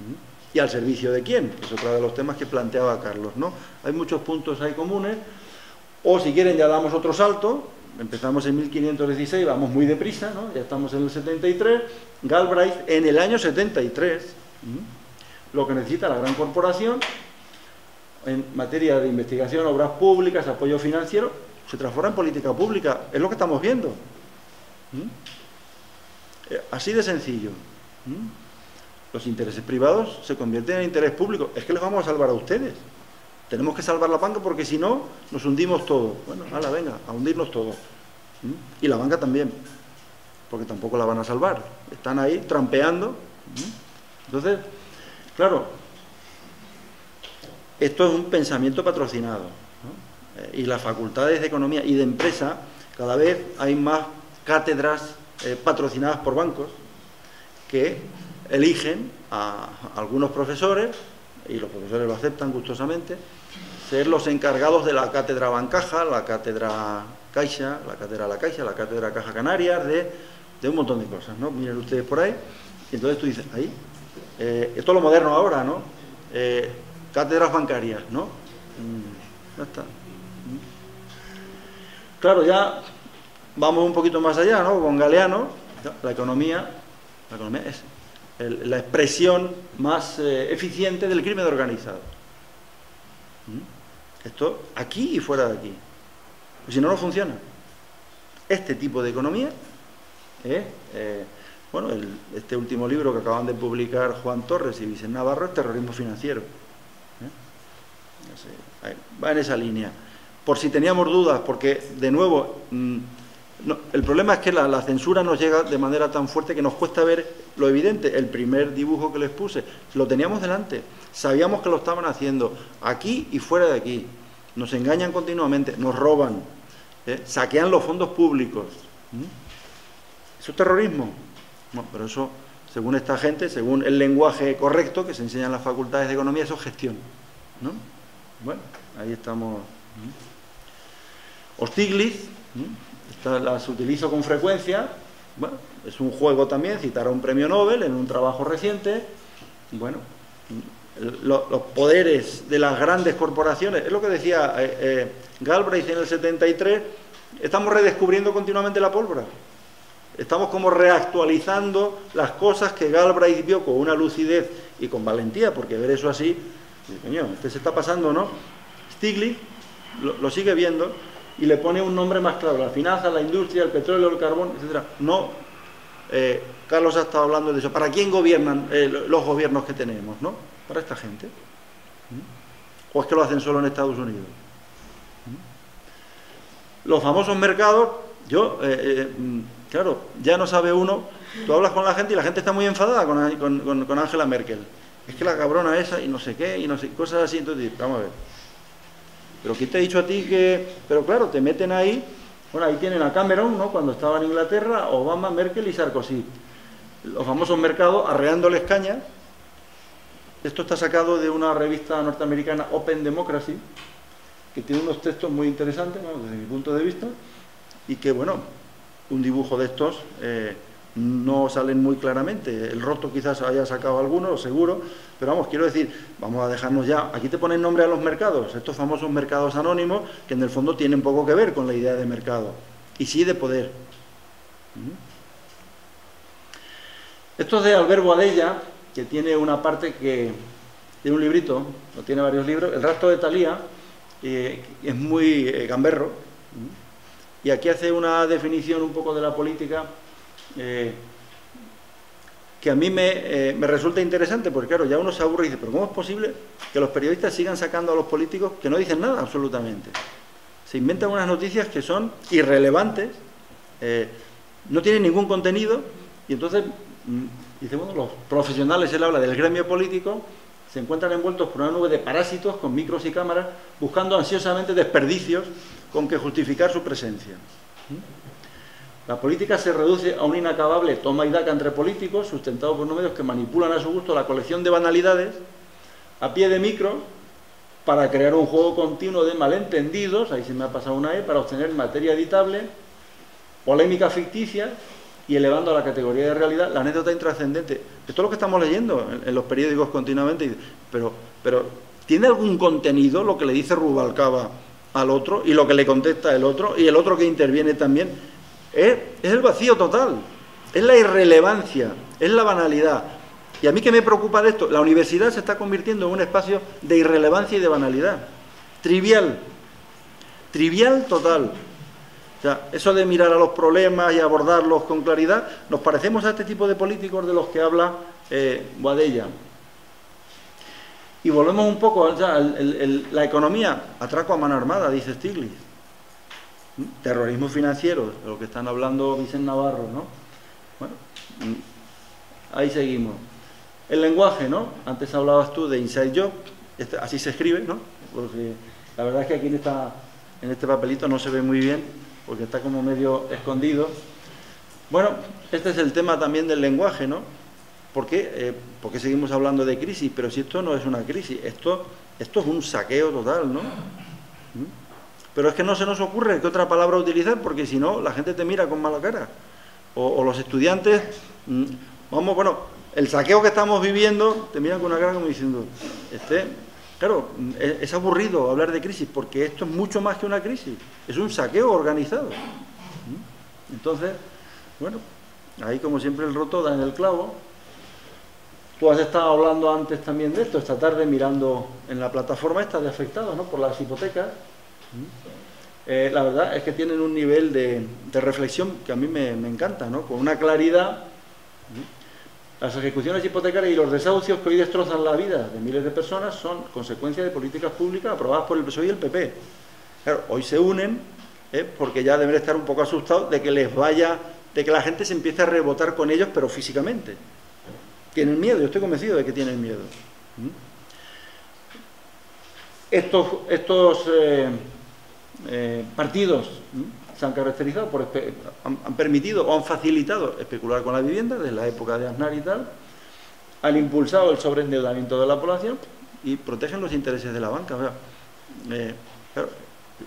¿Mm? ¿Y al servicio de quién? Es otro de los temas que planteaba Carlos. ¿no? Hay muchos puntos ahí comunes. O si quieren ya damos otro salto, empezamos en 1516, vamos muy deprisa, ¿no? ya estamos en el 73, Galbraith en el año 73, lo que necesita la gran corporación en materia de investigación, obras públicas, apoyo financiero, se transforma en política pública, es lo que estamos viendo. Eh, así de sencillo. Los intereses privados se convierten en interés público, es que les vamos a salvar a ustedes. Tenemos que salvar la banca porque si no, nos hundimos todos. Bueno, hala, venga, a hundirnos todos. Y la banca también, porque tampoco la van a salvar. Están ahí trampeando. Entonces, claro, esto es un pensamiento patrocinado. Eh, y las facultades de economía y de empresa, cada vez hay más cátedras eh, patrocinadas por bancos que eligen a algunos profesores y los profesores lo aceptan gustosamente, ser los encargados de la cátedra Bancaja, la cátedra Caixa, la cátedra La Caixa, la cátedra Caja Canarias, de, un montón de cosas, ¿no? Miren ustedes por ahí, y entonces tú dices, ahí, eh, esto es lo moderno ahora, ¿no? Eh, cátedras bancarias, ¿no? Mm, ya está. Mm. Claro, ya vamos un poquito más allá, ¿no? Con Galeano, la economía, la economía es la expresión más eh, eficiente del crimen organizado. ¿Mm? Esto aquí y fuera de aquí. Si no, no funciona. Este tipo de economía, ¿eh? Eh, bueno, este último libro que acaban de publicar Juan Torres y Vicente Navarro es terrorismo financiero. va en esa línea. Por si teníamos dudas, porque de nuevo... Mm, el problema es que la, censura nos llega de manera tan fuerte que nos cuesta ver lo evidente. El primer dibujo que les puse, lo teníamos delante, sabíamos que lo estaban haciendo, aquí y fuera de aquí. Nos engañan continuamente, nos roban, ¿eh? saquean los fondos públicos. ¿Eso es terrorismo? No, pero eso, según esta gente, según el lenguaje correcto que se enseña en las facultades de economía, eso es gestión. ¿no? Bueno, ahí estamos. Las utilizo con frecuencia. Bueno, es un juego también, citar a un premio Nobel en un trabajo reciente. Bueno, los poderes de las grandes corporaciones, es lo que decía eh, eh, Galbraith en el 73, estamos redescubriendo continuamente la pólvora. Estamos como reactualizando las cosas que Galbraith vio con una lucidez y con valentía, porque ver eso así, coño, este se está pasando, ¿no? Stiglitz lo sigue viendo y le pone un nombre más claro, la finanza, la industria, el petróleo, el carbón, etcétera. No, eh, Carlos ha estado hablando de eso. ¿Para quién gobiernan eh, los gobiernos que tenemos? ¿No? Para esta gente. ¿Mm? ¿O es que lo hacen solo en Estados Unidos? ¿Mm? Los famosos mercados, yo, eh, mm, claro, ya no sabe uno, tú hablas con la gente y la gente está muy enfadada con Angela Merkel. Es que la cabrona esa y no sé qué, y no sé, cosas así, entonces, vamos a ver. Pero ¿quién te ha dicho a ti que...? Pero claro, te meten ahí... Bueno, ahí tienen a Cameron, ¿no? Cuando estaba en Inglaterra, Obama, Merkel y Sarkozy. Los famosos mercados arreándoles caña Esto está sacado de una revista norteamericana Open Democracy, que tiene unos textos muy interesantes, desde mi punto de vista, y que, bueno, un dibujo de estos eh, no salen muy claramente. El roto quizás haya sacado alguno, seguro, pero vamos, quiero decir, vamos a dejarnos ya. Aquí te ponen nombre a los mercados, estos famosos mercados anónimos, que en el fondo tienen poco que ver con la idea de mercado, y sí de poder. Esto es de Albert Boadella, que tiene una parte que tiene un librito, no tiene varios libros, El rastro de Talía, es muy eh, gamberro, y aquí hace una definición un poco de la política eh, que a mí me, me, resulta interesante, porque claro, ya uno se aburre y dice, pero ¿cómo es posible que los periodistas sigan sacando a los políticos que no dicen nada absolutamente? Se inventan unas noticias que son irrelevantes, no tienen ningún contenido, y entonces mm, dice, bueno, los profesionales, él habla del gremio político, se encuentran envueltos por una nube de parásitos con micros y cámaras, buscando ansiosamente desperdicios con que justificar su presencia. La política se reduce a un inacabable toma y daca entre políticos, sustentado por unos medios que manipulan a su gusto la colección de banalidades, a pie de micro, para crear un juego continuo de malentendidos, ahí se me ha pasado una E, para obtener materia editable, polémica ficticia y elevando a la categoría de realidad la anécdota intrascendente. Esto es lo que estamos leyendo en, los periódicos continuamente, pero, pero ¿tiene algún contenido lo que le dice Rubalcaba al otro y lo que le contesta el otro y el otro que interviene también? Es, el vacío total, es la irrelevancia, es la banalidad. Y a mí que me preocupa de esto, la universidad se está convirtiendo en un espacio de irrelevancia y de banalidad. Trivial, trivial total sea, eso de mirar a los problemas y abordarlos con claridad, nos parecemos a este tipo de políticos de los que habla eh. Y volvemos un poco, o la economía, atraco a mano armada, dice Stiglitz. Terrorismo financiero, lo que están hablando Vicente Navarro, ¿no? Bueno, mm, ahí seguimos. El lenguaje, ¿no? Antes hablabas tú de inside job, este, así se escribe, ¿no? Porque la verdad es que aquí en este papelito no se ve muy bien porque está como medio escondido. Bueno, este es el tema también del lenguaje, ¿no? ¿Por qué? Eh, porque seguimos hablando de crisis, pero si esto no es una crisis, esto, esto es un saqueo total, ¿no? ¿Mm? Pero es que no se nos ocurre qué otra palabra utilizar, porque si no, la gente te mira con mala cara. O, los estudiantes, mm, vamos, bueno, el saqueo que estamos viviendo, te miran con una cara como diciendo, este, Claro, es, aburrido hablar de crisis porque esto es mucho más que una crisis, es un saqueo organizado. ¿Mm? Entonces, bueno, ahí como siempre el roto da en el clavo. Tú has estado hablando antes también de esto, esta tarde mirando en la plataforma esta de afectados ¿no? por las hipotecas. Eh, la verdad es que tienen un nivel de, reflexión que a mí me, encanta, ¿no? con una claridad. Las ejecuciones hipotecarias y los desahucios que hoy destrozan la vida de miles de personas son consecuencia de políticas públicas aprobadas por el PSOE y el PP. Claro, hoy se unen ¿eh? porque ya deben estar un poco asustados de que les vaya, de que la gente se empiece a rebotar con ellos, pero físicamente. Tienen miedo, yo estoy convencido de que tienen miedo. Estos, estos eh, eh, partidos se han caracterizado por han, permitido o han facilitado especular con la vivienda desde la época de Aznar y tal, han impulsado el sobreendeudamiento de la población y protegen los intereses de la banca. Eh,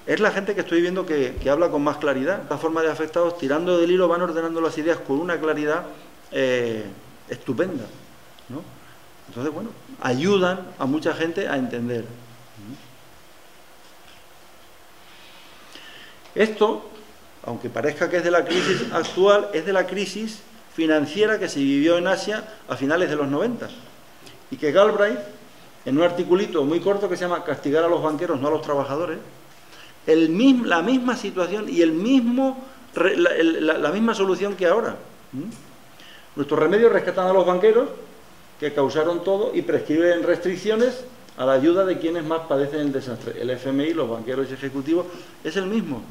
es la gente que estoy viendo que, habla con más claridad. La forma de afectados, tirando del hilo, van ordenando las ideas con una claridad eh, estupenda. Entonces, bueno, ayudan a mucha gente a entender. Esto aunque parezca que es de la crisis actual, es de la crisis financiera que se vivió en Asia a finales de los 90. Y que Galbraith, en un articulito muy corto que se llama Castigar a los banqueros, no a los trabajadores, la misma situación y el mismo, la, misma solución que ahora. Nuestros remedios rescatan a los banqueros, que causaron todo, y prescriben restricciones a la ayuda de quienes más padecen el desastre. El FMI, los banqueros y ejecutivos, es el mismo.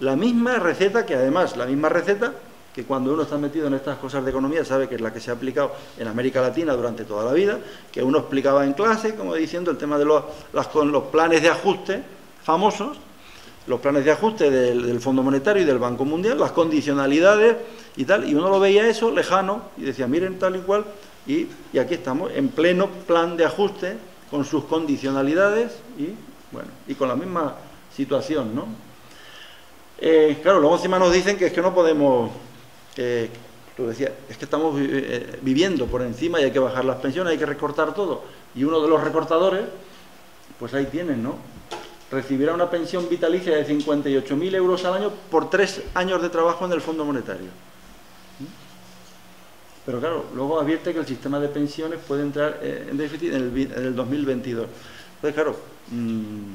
La misma receta que además, la misma receta que cuando uno está metido en estas cosas de economía sabe que es la que se ha aplicado en América Latina durante toda la vida, que uno explicaba en clase, como diciendo el tema de los, los planes de ajuste famosos, los planes de ajuste del, Fondo Monetario y del Banco Mundial, las condicionalidades y tal, y uno lo veía eso lejano y decía, miren tal y cual, y, aquí estamos, en pleno plan de ajuste, con sus condicionalidades y, bueno, y con la misma situación, ¿no? Eh, claro, luego encima nos dicen que es que no podemos, tú decías, es que estamos eh, viviendo por encima y hay que bajar las pensiones, hay que recortar todo. Y uno de los recortadores, pues ahí tienen, ¿no? Recibirá una pensión vitalicia de 58.000 euros al año por tres años de trabajo en el Fondo Monetario. Pero claro, luego advierte que el sistema de pensiones puede entrar eh, en déficit en el, 2022. Entonces, claro, mm,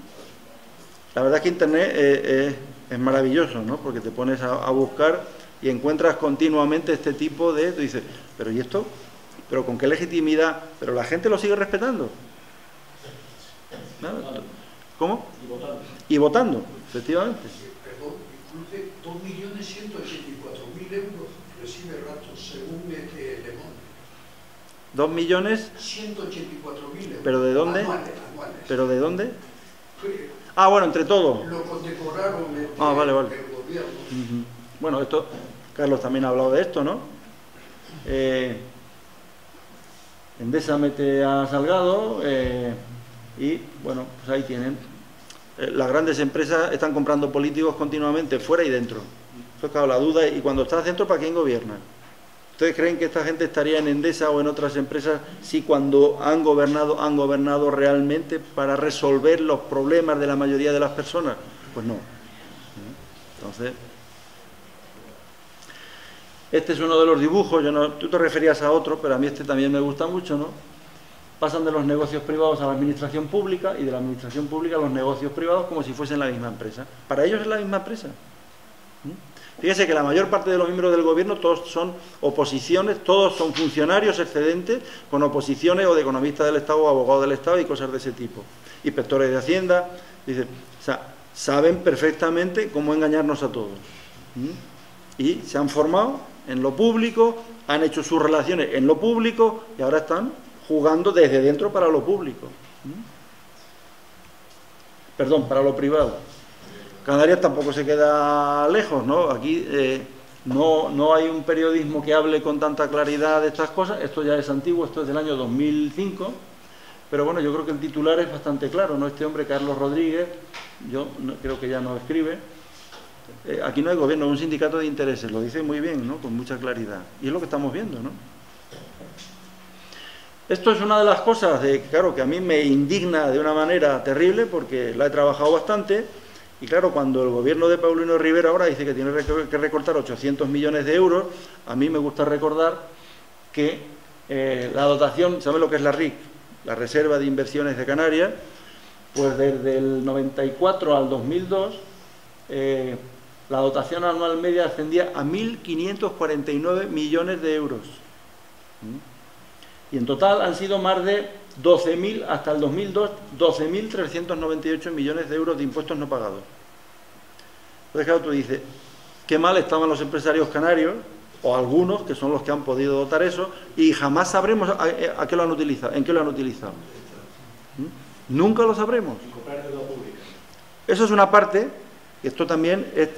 la verdad es que Internet eh, es maravilloso, ¿no? Porque te pones a, buscar y encuentras continuamente este tipo de... Tú dices, pero ¿y esto? ¿Pero con qué legitimidad? Pero la gente lo sigue respetando. ¿Cómo? Y votando. Y votando, efectivamente. Perdón, disculpe, 2.184.000 euros recibe Ratos según este Le Monde. ¿Dos millones? 184.000 euros. ¿Pero de dónde? Anuales, ¿Pero de dónde? Ah, bueno, entre todos. Lo condecoraron este, ah, vale, vale. el gobierno. Bueno, esto, Carlos también ha hablado de esto, ¿no? Eh, Endesa mete a Salgado eh, y, bueno, pues ahí tienen. Eh, las grandes empresas están comprando políticos continuamente, fuera y dentro. Eso es claro, la duda. ¿Y cuando estás dentro, para quién gobierna? ¿Ustedes creen que esta gente estaría en Endesa o en otras empresas si cuando han gobernado, han gobernado realmente para resolver los problemas de la mayoría de las personas? Pues no. Entonces, este es uno de los dibujos, tú te referías a otro, pero a mí este también me gusta mucho, ¿no? Pasan de los negocios privados a la administración pública y de la administración pública a los negocios privados como si fuesen la misma empresa. Para ellos es la misma empresa. Fíjese que la mayor parte de los miembros del gobierno todos son oposiciones, todos son funcionarios excedentes con oposiciones o de economistas del Estado o abogados del Estado y cosas de ese tipo. Inspectores de Hacienda, dice, o sea, saben perfectamente cómo engañarnos a todos. Y se han formado en lo público, han hecho sus relaciones en lo público y ahora están jugando desde dentro para lo público. Perdón, para lo privado. Canarias tampoco se queda lejos, ¿no? Aquí eh, no, no hay un periodismo que hable con tanta claridad de estas cosas, esto ya es antiguo, esto es del año 2005, pero bueno, yo creo que el titular es bastante claro, ¿no? Este hombre, Carlos Rodríguez, yo creo que ya no escribe, eh, aquí no hay gobierno, es un sindicato de intereses, lo dice muy bien, ¿no? Con mucha claridad, y es lo que estamos viendo, ¿no? Esto es una de las cosas, claro, que a mí me indigna de una manera terrible, porque la he trabajado bastante, y claro, cuando el gobierno de Paulino Rivera ahora dice que tiene que recortar 800 millones de euros, a mí me gusta recordar que eh, la dotación, ¿saben lo que es la RIC? La Reserva de Inversiones de Canarias, pues desde el 94 al 2002, eh, la dotación anual media ascendía a 1.549 millones de euros. ¿Mm? Y en total han sido más de 12.000, hasta el 2002, 12.398 millones de euros de impuestos no pagados. Entonces, claro, tú dices, qué mal estaban los empresarios canarios, o algunos, que son los que han podido dotar eso, y jamás sabremos a, qué lo han utilizado, en qué lo han utilizado. ¿Mm? Nunca lo sabremos. Eso es una parte, esto también es,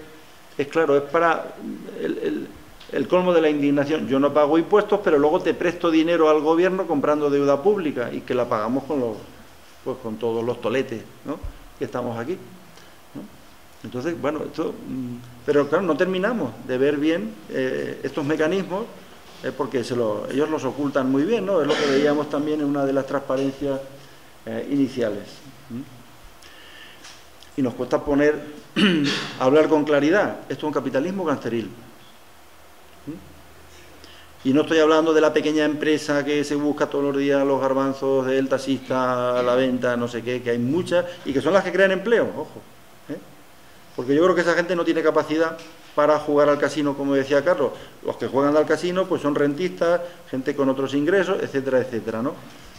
es claro, es para el el colmo de la indignación. Yo no pago impuestos, pero luego te presto dinero al gobierno comprando deuda pública y que la pagamos con los, pues con todos los toletes, ¿no? Que estamos aquí. Entonces, bueno, esto, mm, pero claro, no terminamos de ver bien eh, estos mecanismos eh, porque ellos los ocultan muy bien, ¿no? Es lo que veíamos también en una de las transparencias eh, iniciales. Y nos cuesta poner, [CLEARS THROAT] hablar con claridad. Esto es un capitalismo canceril. Y no estoy hablando de la pequeña empresa que se busca todos los días los garbanzos del taxista, la venta, no sé qué, que hay muchas y que son las que crean empleo, ojo. ¿eh? Porque yo creo que esa gente no tiene capacidad para jugar al casino, como decía Carlos. Los que juegan al casino pues son rentistas, gente con otros ingresos, etcétera, etcétera, ¿no?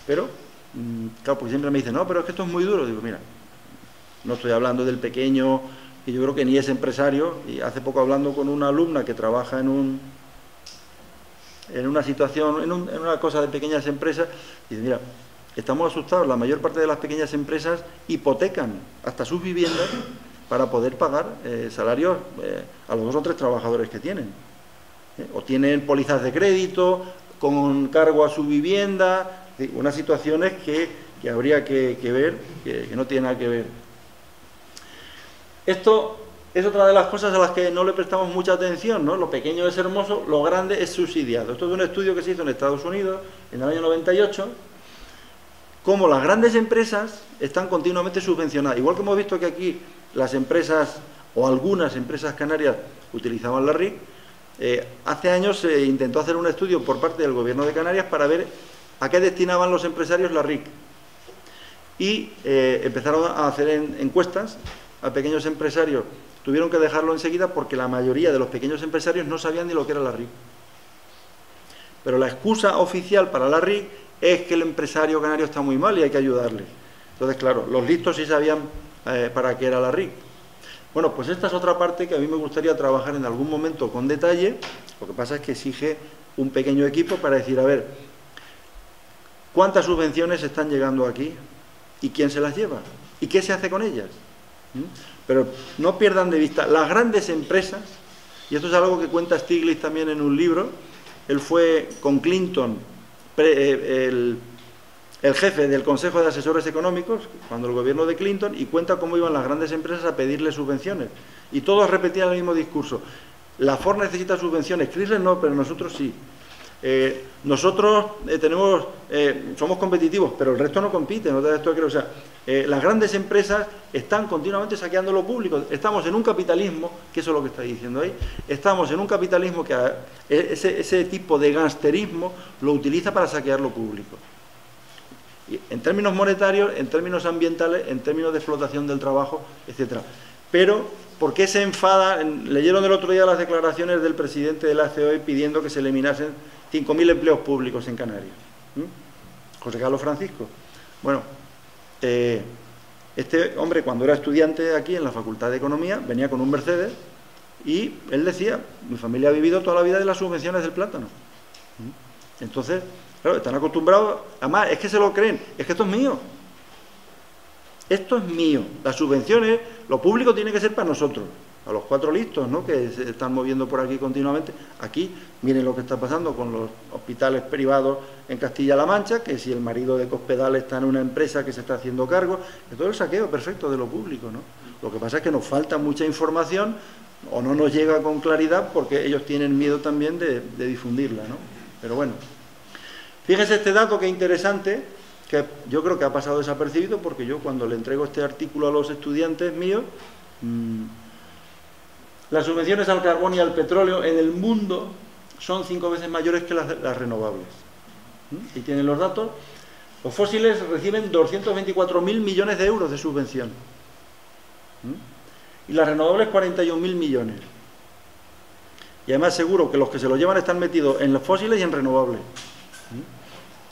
Pero, mm, claro, pues siempre me dicen, no, pero es que esto es muy duro. Digo, mira, no estoy hablando del pequeño, que yo creo que ni es empresario, y hace poco hablando con una alumna que trabaja en un en una situación, en, una cosa de pequeñas empresas, y dice, mira, estamos asustados, la mayor parte de las pequeñas empresas hipotecan hasta sus viviendas para poder pagar eh, salarios eh, a los dos o tres trabajadores que tienen. ¿eh? O tienen pólizas de crédito, con cargo a su vivienda, unas situaciones que, habría que, ver, que, no tienen nada que ver. Esto es otra de las cosas a las que no le prestamos mucha atención, ¿no? Lo pequeño es hermoso, lo grande es subsidiado. Esto es un estudio que se hizo en Estados Unidos en el año 98, cómo las grandes empresas están continuamente subvencionadas. Igual que hemos visto que aquí las empresas o algunas empresas canarias utilizaban la RIC, eh, hace años se intentó hacer un estudio por parte del Gobierno de Canarias para ver a qué destinaban los empresarios la RIC. Y eh, empezaron a hacer encuestas a pequeños empresarios. Tuvieron que dejarlo enseguida porque la mayoría de los pequeños empresarios no sabían ni lo que era la RIC. Pero la excusa oficial para la RIC es que el empresario canario está muy mal y hay que ayudarle. Entonces, claro, los listos sí sabían eh, para qué era la RIC. Bueno, pues esta es otra parte que a mí me gustaría trabajar en algún momento con detalle. Lo que pasa es que exige un pequeño equipo para decir, a ver, ¿cuántas subvenciones están llegando aquí? ¿Y quién se las lleva? ¿Y qué se hace con ellas? ¿Mm? Pero no pierdan de vista, las grandes empresas, y esto es algo que cuenta Stiglitz también en un libro, él fue con Clinton, eh, el jefe del Consejo de Asesores Económicos, cuando el gobierno de Clinton, y cuenta cómo iban las grandes empresas a pedirle subvenciones. Y todos repetían el mismo discurso. La Ford necesita subvenciones, Chrysler no, pero nosotros sí. Eh, nosotros eh, tenemos, eh, somos competitivos, pero el resto no compite. ¿no? Esto creo, o sea, las grandes empresas están continuamente saqueando lo público. Estamos en un capitalismo, que eso es lo que está diciendo ahí, estamos en un capitalismo que ese, tipo de gangsterismo lo utiliza para saquear lo público en términos monetarios, en términos ambientales, en términos de explotación del trabajo, etcétera. Pero, ¿por qué se enfada? Leyeron el otro día las declaraciones del presidente de la COE pidiendo que se eliminasen 5.000 empleos públicos en Canarias. José Carlos Francisco. Bueno, eh, este hombre cuando era estudiante aquí en la Facultad de Economía venía con un Mercedes y él decía, mi familia ha vivido toda la vida de las subvenciones del plátano. Entonces, Claro, están acostumbrados, además es que se lo creen, es que esto es mío. Esto es mío. Las subvenciones, lo público tiene que ser para nosotros, a los cuatro listos, ¿no? Que se están moviendo por aquí continuamente. Aquí, miren lo que está pasando con los hospitales privados en Castilla-La Mancha, que si el marido de Cospedal está en una empresa que se está haciendo cargo, es todo el saqueo perfecto de lo público, ¿no? Lo que pasa es que nos falta mucha información o no nos llega con claridad porque ellos tienen miedo también de, difundirla, ¿no? Pero bueno. Fíjese este dato que es interesante, que yo creo que ha pasado desapercibido porque yo cuando le entrego este artículo a los estudiantes míos, mm, las subvenciones al carbón y al petróleo en el mundo son cinco veces mayores que las, renovables. Y tienen los datos. Los fósiles reciben 224.000 millones de euros de subvención. Y las renovables 41.000 millones. Y además seguro que los que se lo llevan están metidos en los fósiles y en renovables.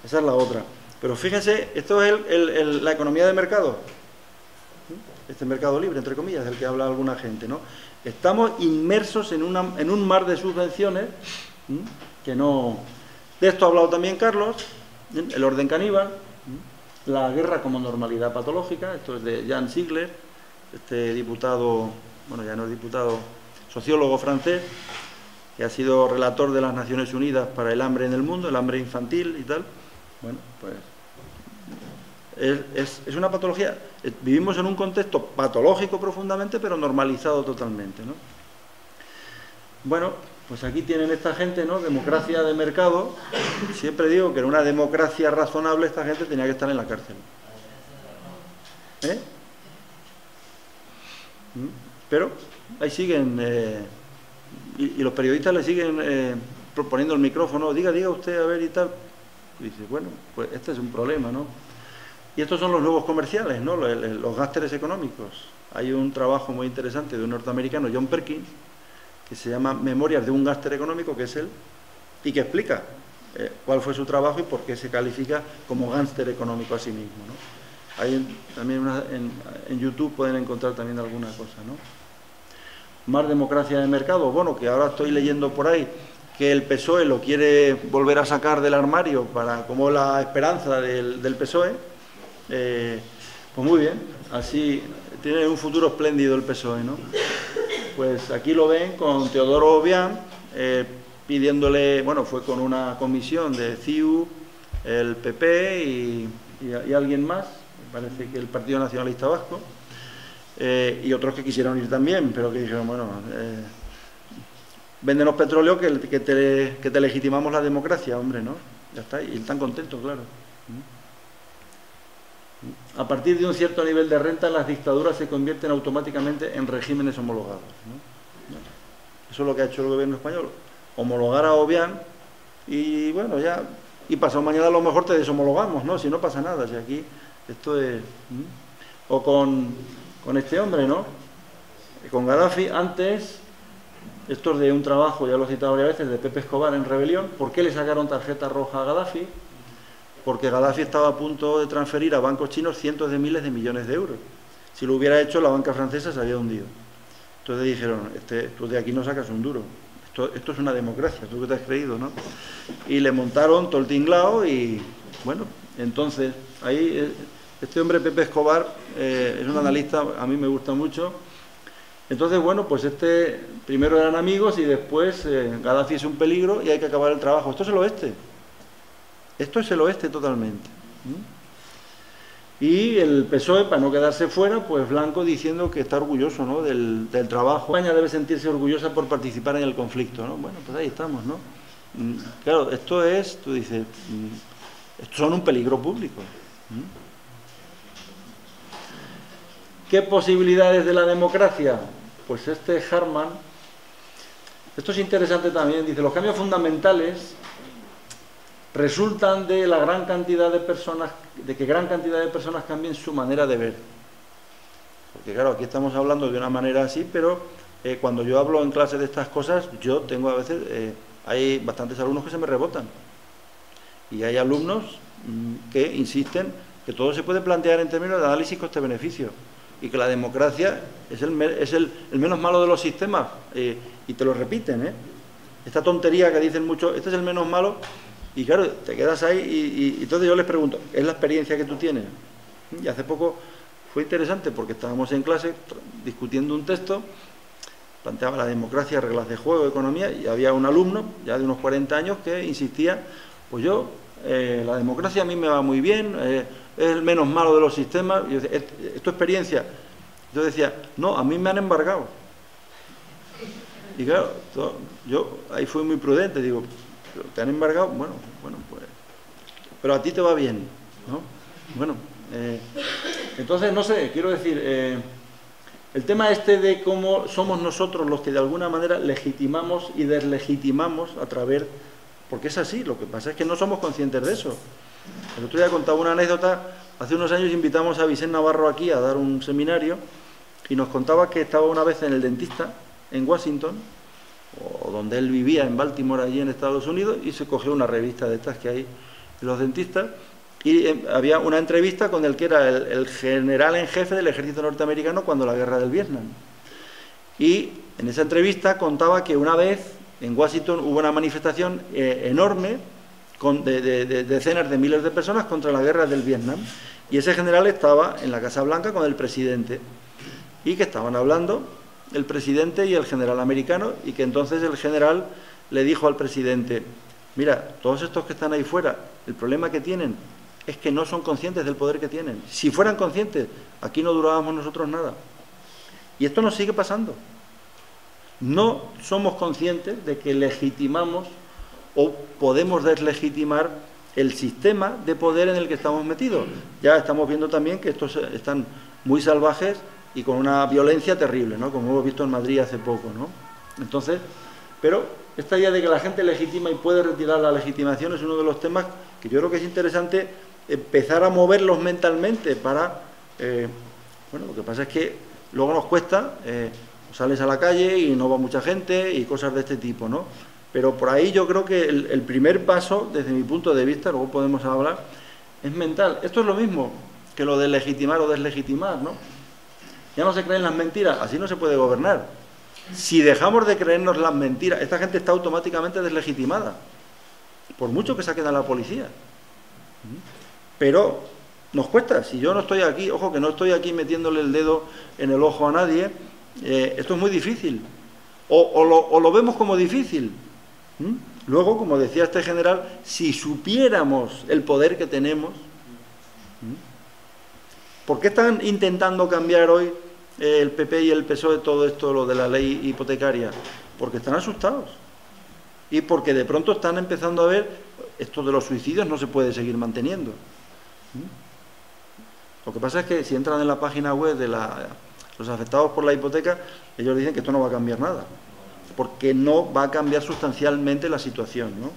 Esa es la otra. Pero fíjense, esto es la economía de mercado. Este mercado libre, entre comillas, del que habla alguna gente, ¿no? Estamos inmersos en, en un mar de subvenciones que no... De esto ha hablado también Carlos, el orden caníbal, la guerra como normalidad patológica, esto es de Jan Ziegler, este diputado, bueno, ya no es diputado, sociólogo francés, que ha sido relator de las Naciones Unidas para el hambre en el mundo, el hambre infantil y tal. Bueno, pues es, una patología. Eh, vivimos en un contexto patológico profundamente, pero normalizado totalmente. ¿no? Bueno, pues aquí tienen esta gente, ¿no? Democracia de mercado. Siempre digo que en una democracia razonable esta gente tenía que estar en la cárcel. ¿Eh? ¿Mm? Pero ahí siguen, eh, y, los periodistas le siguen eh, proponiendo el micrófono, diga, diga usted a ver y tal. Dice, bueno, pues este es un problema, ¿no? Y estos son los nuevos comerciales, ¿no? Los, gásteres económicos. Hay un trabajo muy interesante de un norteamericano, John Perkins, que se llama Memorias de un gáster económico, que es él, y que explica eh, cuál fue su trabajo y por qué se califica como gángster económico a sí mismo. Hay también en, en, YouTube pueden encontrar también alguna cosa, ¿no? Más democracia de mercado, bueno, que ahora estoy leyendo por ahí que el PSOE lo quiere volver a sacar del armario para como la esperanza del, PSOE, eh, pues muy bien, así tiene un futuro espléndido el PSOE, ¿no? Pues aquí lo ven con Teodoro Obián, eh, pidiéndole, bueno, fue con una comisión de CIU, el PP y, alguien más, me parece que el Partido Nacionalista Vasco, eh, y otros que quisieron ir también, pero que dijeron, bueno, eh, véndenos petróleo que, que, te, que te legitimamos la democracia, hombre, ¿no? Ya está, y están contentos, claro. A partir de un cierto nivel de renta, las dictaduras se convierten automáticamente en regímenes homologados. Eso es lo que ha hecho el gobierno español. Homologar a Obiang y bueno, ya. Y pasado mañana a lo mejor te deshomologamos, ¿no? Si no pasa nada, si aquí esto es. O con, con este hombre, ¿no? Con Gaddafi, antes, esto es de un trabajo, ya lo he citado varias veces, de Pepe Escobar en rebelión. ¿Por qué le sacaron tarjeta roja a Gaddafi? Porque Gaddafi estaba a punto de transferir a bancos chinos cientos de miles de millones de euros. Si lo hubiera hecho, la banca francesa se había hundido. Entonces dijeron, este, tú de aquí no sacas un duro. Esto, es una democracia, tú que te has creído, ¿no? Y le montaron todo el tinglao y, bueno, entonces, ahí, eh, este hombre, Pepe Escobar, eh, es un analista, a mí me gusta mucho. Entonces, bueno, pues este, primero eran amigos y después eh, Gaddafi es un peligro y hay que acabar el trabajo. Esto es el oeste. Esto es el oeste totalmente. Y el PSOE, para no quedarse fuera, pues Blanco diciendo que está orgulloso ¿no? del, trabajo. España debe sentirse orgullosa por participar en el conflicto. ¿no? Bueno, pues ahí estamos. ¿no? Mm, claro, esto es, tú dices, mm, son un peligro público. ¿Qué posibilidades de la democracia? Pues este Harman, esto es interesante también, dice, los cambios fundamentales resultan de la gran cantidad de personas, de que gran cantidad de personas cambien su manera de ver. Porque claro, aquí estamos hablando de una manera así, pero eh, cuando yo hablo en clase de estas cosas, yo tengo a veces, eh, hay bastantes alumnos que se me rebotan. Y hay alumnos mm, que insisten que todo se puede plantear en términos de análisis coste-beneficio y que la democracia es el, es el, menos malo de los sistemas. Eh, y te lo repiten, ¿eh? Esta tontería que dicen mucho, este es el menos malo, y claro, te quedas ahí y, entonces yo les pregunto, ¿es la experiencia que tú tienes? Y hace poco fue interesante porque estábamos en clase discutiendo un texto, planteaba la democracia, reglas de juego, economía, y había un alumno, ya de unos 40 años, que insistía, pues yo, eh, la democracia a mí me va muy bien, eh, es el menos malo de los sistemas, y yo decía, ¿es tu experiencia? Yo decía, no, a mí me han embargado. Y claro, yo ahí fui muy prudente, digo, ¿Te han embargado? Bueno, bueno, pues. Pero a ti te va bien, ¿no? Bueno, eh, entonces, no sé, quiero decir, eh, el tema este de cómo somos nosotros los que de alguna manera legitimamos y deslegitimamos a través. Porque es así, lo que pasa es que no somos conscientes de eso. El otro día contaba una anécdota, hace unos años invitamos a Vicente Navarro aquí a dar un seminario y nos contaba que estaba una vez en el dentista en Washington o donde él vivía en Baltimore, allí en Estados Unidos, y se cogió una revista de estas que hay de los dentistas, y eh, había una entrevista con el que era el, general en jefe del ejército norteamericano cuando la guerra del Vietnam. Y en esa entrevista contaba que una vez en Washington hubo una manifestación eh, enorme con de, decenas de miles de personas contra la guerra del Vietnam. Y ese general estaba en la Casa Blanca con el presidente y que estaban hablando el presidente y el general americano y que entonces el general le dijo al presidente, mira, todos estos que están ahí fuera, el problema que tienen es que no son conscientes del poder que tienen. Si fueran conscientes, aquí no durábamos nosotros nada. Y esto nos sigue pasando. No somos conscientes de que legitimamos o podemos deslegitimar el sistema de poder en el que estamos metidos. Ya estamos viendo también que estos están muy salvajes y con una violencia terrible, ¿no? Como hemos visto en Madrid hace poco, ¿no? Entonces, pero esta idea de que la gente legitima y puede retirar la legitimación es uno de los temas que yo creo que es interesante empezar a moverlos mentalmente para... Eh, bueno, lo que pasa es que luego nos cuesta, eh, sales a la calle y no va mucha gente y cosas de este tipo, ¿no? Pero por ahí yo creo que el, el primer paso, desde mi punto de vista, luego podemos hablar, es mental. Esto es lo mismo que lo de legitimar o deslegitimar, ¿no? Ya no se creen las mentiras, así no se puede gobernar. Si dejamos de creernos las mentiras, esta gente está automáticamente deslegitimada, por mucho que saquen a la policía. Pero nos cuesta, si yo no estoy aquí, ojo que no estoy aquí metiéndole el dedo en el ojo a nadie, eh, esto es muy difícil. O, lo, vemos como difícil. Luego, como decía este general, si supiéramos el poder que tenemos. ¿por qué están intentando cambiar hoy el PP y el PSOE todo esto, lo de la ley hipotecaria? Porque están asustados y porque de pronto están empezando a ver esto de los suicidios no se puede seguir manteniendo. ¿Mm? Lo que pasa es que si entran en la página web de los afectados por la hipoteca, ellos dicen que esto no va a cambiar nada, porque no va a cambiar sustancialmente la situación. ¿no?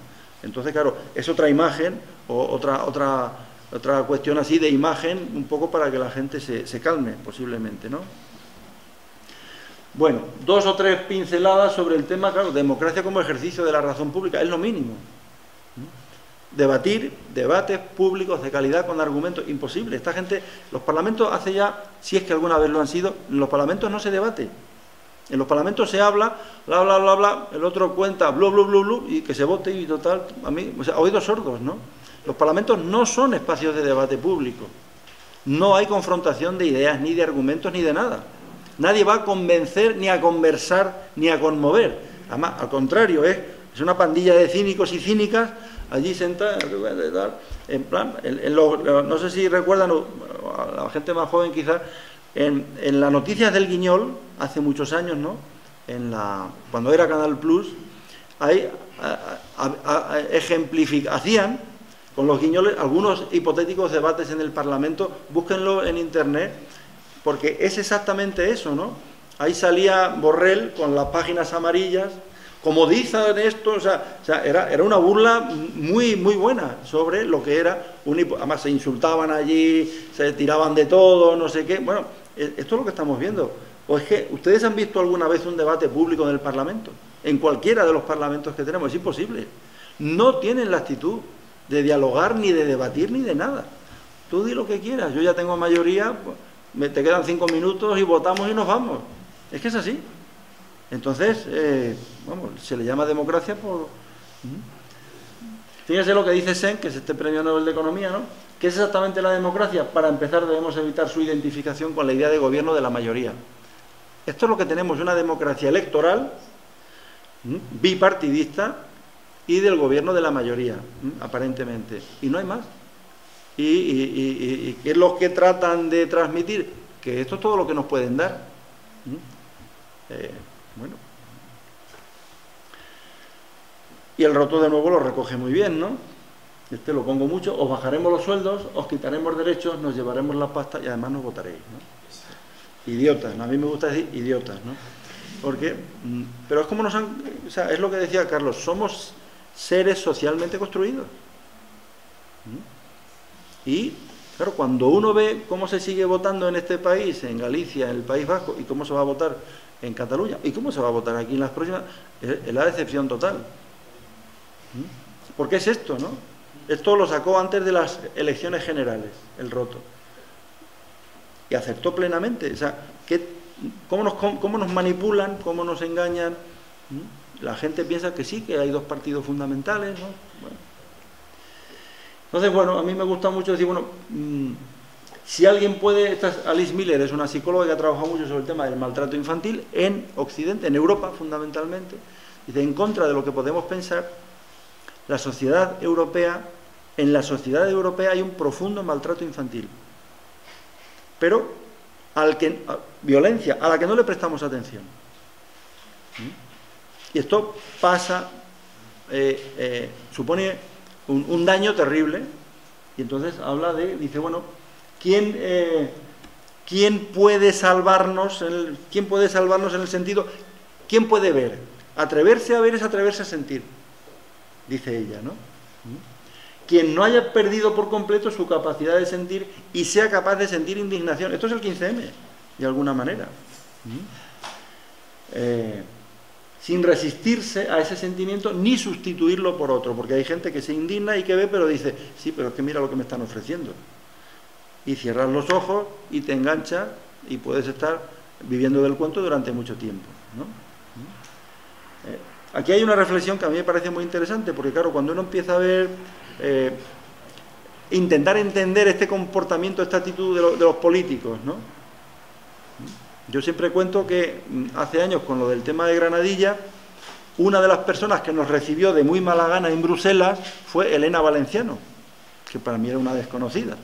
Entonces, claro, es otra imagen o otra, otra, otra cuestión así de imagen, un poco para que la gente se, se calme, posiblemente. ¿no? Bueno, dos o tres pinceladas sobre el tema, claro, democracia como ejercicio de la razón pública, es lo mínimo. Debatir debates públicos de calidad con argumentos, imposible. Esta gente, los parlamentos hace ya, si es que alguna vez lo han sido, en los parlamentos no se debate. En los parlamentos se habla, bla, bla, bla, bla, el otro cuenta, blu, blu, blu, blu, y que se vote y total, a mí, oídos sordos, ¿no? Los parlamentos no son espacios de debate público. No hay confrontación de ideas, ni de argumentos, ni de nada. Nadie va a convencer, ni a conversar, ni a conmover. Además, al contrario, es, es una pandilla de cínicos y cínicas allí sentadas, en plan, no sé si recuerdan, a la gente más joven quizás, en, las noticias del Guiñol, hace muchos años, ¿no? En la, cuando era Canal Plus, ahí hacían con los guiñoles algunos hipotéticos debates en el Parlamento, búsquenlo en Internet, porque es exactamente eso, ¿no? Ahí salía Borrell con las páginas amarillas, como dicen esto, o sea, era, era, una burla muy, muy buena sobre lo que era un Además se insultaban allí, se tiraban de todo, no sé qué. Bueno, e, esto es lo que estamos viendo. ¿O es que ustedes han visto alguna vez un debate público en el Parlamento? En cualquiera de los parlamentos que tenemos, es imposible. No tienen la actitud de dialogar, ni de debatir, ni de nada. Tú di lo que quieras, yo ya tengo mayoría, pues, te quedan cinco minutos y votamos y nos vamos. Es que es así. Entonces, eh, vamos, se le llama democracia por... Fíjense lo que dice Sen, que es este premio Nobel de Economía, ¿no? ¿Qué es exactamente la democracia? Para empezar debemos evitar su identificación con la idea de gobierno de la mayoría. Esto es lo que tenemos, una democracia electoral, bipartidista y del gobierno de la mayoría, aparentemente. Y no hay más y, y, y, es lo que tratan de transmitir, que esto es todo lo que nos pueden dar. Eh, bueno. Y el roto de nuevo lo recoge muy bien, ¿no? Este lo pongo mucho, os bajaremos los sueldos, os quitaremos derechos, nos llevaremos la pasta y además nos votaréis, ¿no? Idiotas, a mí me gusta decir idiotas, ¿no? Porque, mm, pero es como nos han, o sea, es lo que decía Carlos, somos seres socialmente construidos. Y, claro, cuando uno ve cómo se sigue votando en este país, en Galicia, en el País Vasco, y cómo se va a votar en Cataluña, y cómo se va a votar aquí en las próximas, es la decepción total. ¿Mm? Porque es esto, ¿no? Esto lo sacó antes de las elecciones generales, el roto. Y aceptó plenamente. O sea, cómo, nos, ¿cómo nos manipulan, cómo nos engañan? ¿Mm? La gente piensa que sí, que hay dos partidos fundamentales, ¿no? Bueno, entonces, bueno, a mí me gusta mucho decir, bueno, mm, si alguien puede, Alice Miller es una psicóloga que ha trabajado mucho sobre el tema del maltrato infantil en Occidente, en Europa fundamentalmente, dice, en contra de lo que podemos pensar, la sociedad europea, en la sociedad europea hay un profundo maltrato infantil, pero al que, violencia a la que no le prestamos atención. ¿Mm? Y esto pasa, eh, eh, supone un, daño terrible. Y entonces habla de, dice, bueno, ¿quién, eh, ¿quién puede salvarnos? En el, ¿Quién puede salvarnos en el sentido? ¿Quién puede ver? Atreverse a ver es atreverse a sentir, dice ella, ¿no? Quien no haya perdido por completo su capacidad de sentir y sea capaz de sentir indignación. Esto es el 15M, de alguna manera. Eh, sin resistirse a ese sentimiento ni sustituirlo por otro, porque hay gente que se indigna y que ve, pero dice, sí, pero es que mira lo que me están ofreciendo. Y cierras los ojos y te engancha y puedes estar viviendo del cuento durante mucho tiempo. Eh, aquí hay una reflexión que a mí me parece muy interesante, porque claro, cuando uno empieza a ver, eh, intentar entender este comportamiento, esta actitud de, de los políticos, ¿no? Yo siempre cuento que mm, hace años con lo del tema de Granadilla, una de las personas que nos recibió de muy mala gana en Bruselas fue Elena Valenciano, que para mí era una desconocida.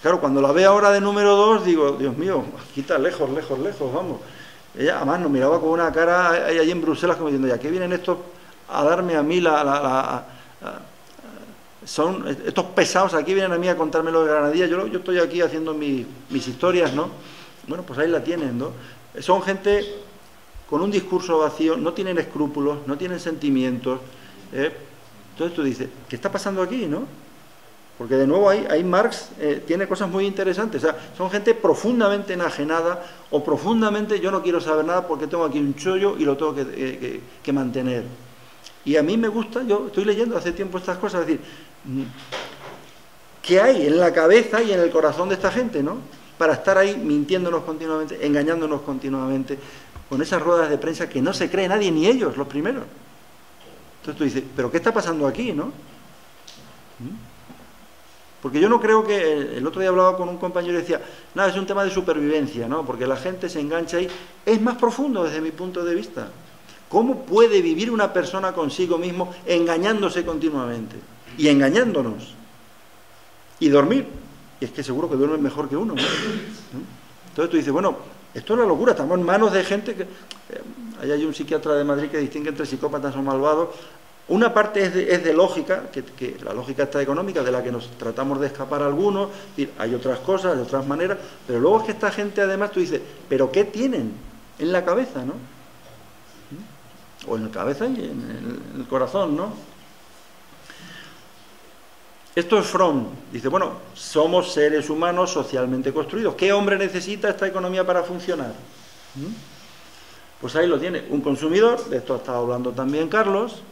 Claro, cuando la ve ahora de número dos, digo, Dios mío, aquí está lejos, lejos, lejos, vamos. Ella además nos miraba con una cara ahí en Bruselas como diciendo, ya, ¿qué vienen estos a darme a mí la... son estos pesados aquí vienen a mí a contarme lo de Granadilla, yo, yo estoy aquí haciendo mis historias, ¿no? Bueno, pues ahí la tienen, ¿no? Son gente con un discurso vacío, no tienen escrúpulos, no tienen sentimientos. ¿eh? Entonces tú dices, ¿qué está pasando aquí, no? Porque de nuevo ahí, Marx eh, tiene cosas muy interesantes. O sea, son gente profundamente enajenada o profundamente yo no quiero saber nada porque tengo aquí un chollo y lo tengo que, que, mantener. Y a mí me gusta, yo estoy leyendo hace tiempo estas cosas, es decir, mm, ¿qué hay en la cabeza y en el corazón de esta gente, no? Para estar ahí mintiéndonos continuamente, engañándonos continuamente, con esas ruedas de prensa que no se cree nadie, ni ellos, los primeros. Entonces tú dices, ¿pero qué está pasando aquí, no? ¿Mm? Porque yo no creo que, el otro día hablaba con un compañero y decía, nada, es un tema de supervivencia, ¿no? Porque la gente se engancha ahí. Es más profundo desde mi punto de vista. ¿Cómo puede vivir una persona consigo mismo engañándose continuamente? Y engañándonos. Y dormir. Y es que seguro que duerme mejor que uno. Entonces tú dices, bueno, esto es la locura, estamos en manos de gente que... Eh, ahí hay un psiquiatra de Madrid que distingue entre psicópatas o malvados. Una parte es de, lógica, que, la lógica está económica, de la que nos tratamos de escapar algunos, hay otras cosas, de otras maneras, pero luego es que esta gente además tú dices, ¿pero qué tienen en la cabeza, no? ¿Mm? O en la cabeza y en el, corazón, ¿no? Esto es Fromm. Dice, bueno, somos seres humanos socialmente construidos. ¿Qué hombre necesita esta economía para funcionar? ¿Mm? Pues ahí lo tiene, un consumidor, de esto ha estado hablando también Carlos,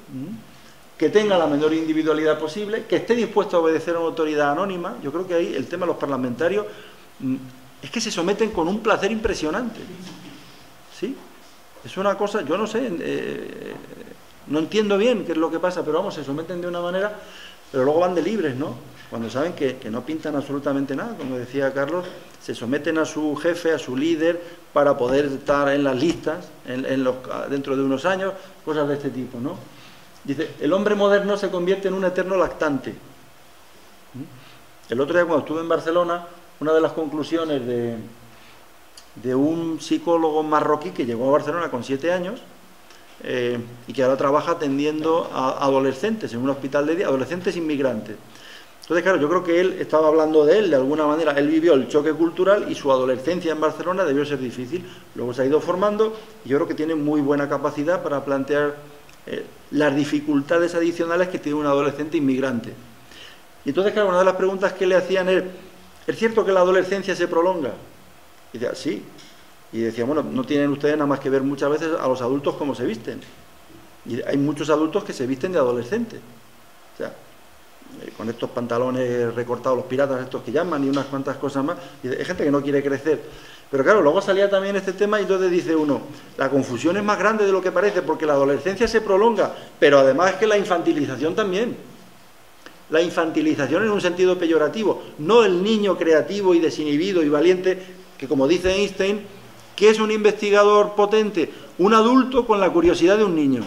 que tenga la menor individualidad posible, que esté dispuesto a obedecer a una autoridad anónima. Yo creo que ahí el tema de los parlamentarios mm, es que se someten con un placer impresionante. ¿Sí? Es una cosa, yo no sé, eh, no entiendo bien qué es lo que pasa, pero vamos, se someten de una manera, pero luego van de libres, ¿no? Cuando saben que, no pintan absolutamente nada, como decía Carlos, se someten a su jefe, a su líder, para poder estar en las listas dentro de unos años, cosas de este tipo, ¿no? Dice, el hombre moderno se convierte en un eterno lactante. El otro día cuando estuve en Barcelona, una de las conclusiones de un psicólogo marroquí que llegó a Barcelona con siete años eh, y que ahora trabaja atendiendo a adolescentes en un hospital de día, adolescentes inmigrantes. Entonces, claro, yo creo que él estaba hablando de él de alguna manera. Él vivió el choque cultural y su adolescencia en Barcelona debió ser difícil. Luego se ha ido formando y yo creo que tiene muy buena capacidad para plantear eh, las dificultades adicionales que tiene un adolescente inmigrante. Y entonces, claro, una de las preguntas que le hacían es, ¿es cierto que la adolescencia se prolonga? Y decía, sí. Y decía, bueno, no tienen ustedes nada más que ver muchas veces a los adultos cómo se visten. Y hay muchos adultos que se visten de adolescentes. O sea, eh, con estos pantalones recortados, los piratas estos que llaman y unas cuantas cosas más. Y hay gente que no quiere crecer. Pero claro, luego salía también este tema y entonces dice uno, la confusión es más grande de lo que parece porque la adolescencia se prolonga, pero además es que la infantilización también. La infantilización en un sentido peyorativo, no el niño creativo y desinhibido y valiente, que como dice Einstein, que es un investigador potente, un adulto con la curiosidad de un niño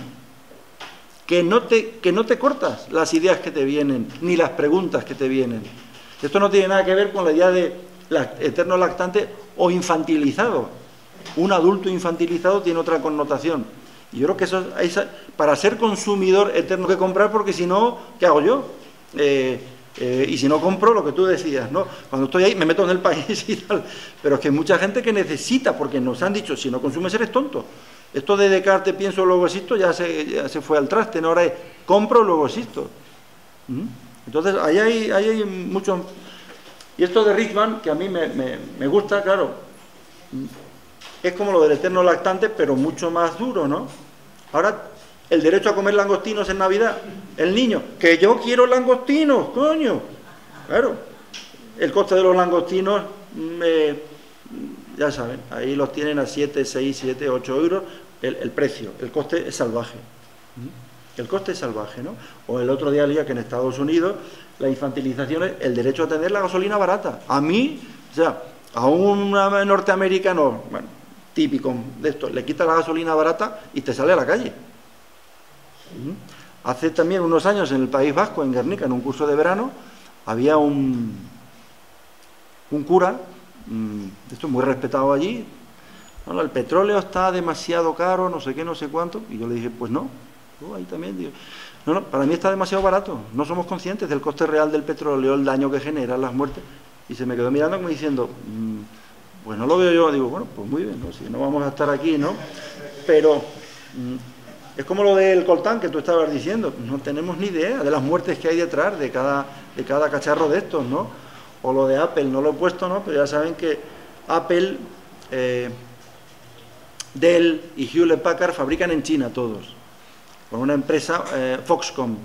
que no, te, que no te cortas las ideas que te vienen, ni las preguntas que te vienen. Esto no tiene nada que ver con la idea de eterno lactante o infantilizado. Un adulto infantilizado tiene otra connotación. Y yo creo que eso es para ser consumidor eterno que comprar, porque si no, ¿qué hago yo? Eh, eh, y si no compro, lo que tú decías, ¿no? Cuando estoy ahí me meto en el país y tal. Pero es que hay mucha gente que necesita, porque nos han dicho, si no consumes eres tonto. Esto de Descartes, pienso, luego existo, ya se, ya se fue al traste, ¿no? Ahora es compro, luego existo. ¿Mm? Entonces, ahí hay, ahí hay muchos... Y esto de Rickman, que a mí me, me, gusta, claro, es como lo del eterno lactante, pero mucho más duro, ¿no? Ahora, el derecho a comer langostinos en Navidad, el niño, que yo quiero langostinos, coño. Claro, el coste de los langostinos, ya saben, ahí los tienen a 7, 6, 7, 8 euros, el, precio, el coste es salvaje. ¿Mm? El coste es salvaje, ¿no? O el otro día leía que en Estados Unidos la infantilización es el derecho a tener la gasolina barata. A mí, o sea, a un norteamericano, bueno, típico de esto, le quita la gasolina barata y te sale a la calle. Hace también unos años en el País Vasco, en Guernica, en un curso de verano, había un, un cura, esto muy respetado allí, el petróleo está demasiado caro, no sé qué, no sé cuánto, y yo le dije, pues no, ahí también no, para mí está demasiado barato, no somos conscientes del coste real del petróleo, el daño que genera, las muertes, y se me quedó mirando como diciendo, mm, pues no lo veo yo, digo, bueno, pues muy bien, ¿no? si no vamos a estar aquí, ¿no? Pero mm, es como lo del coltán que tú estabas diciendo, no tenemos ni idea de las muertes que hay detrás de cada, de cada cacharro de estos, ¿no? O lo de Apple, no lo he puesto, ¿no? Pero ya saben que Apple, eh, Dell y Hewlett Packard fabrican en China todos, con una empresa, eh, Foxconn.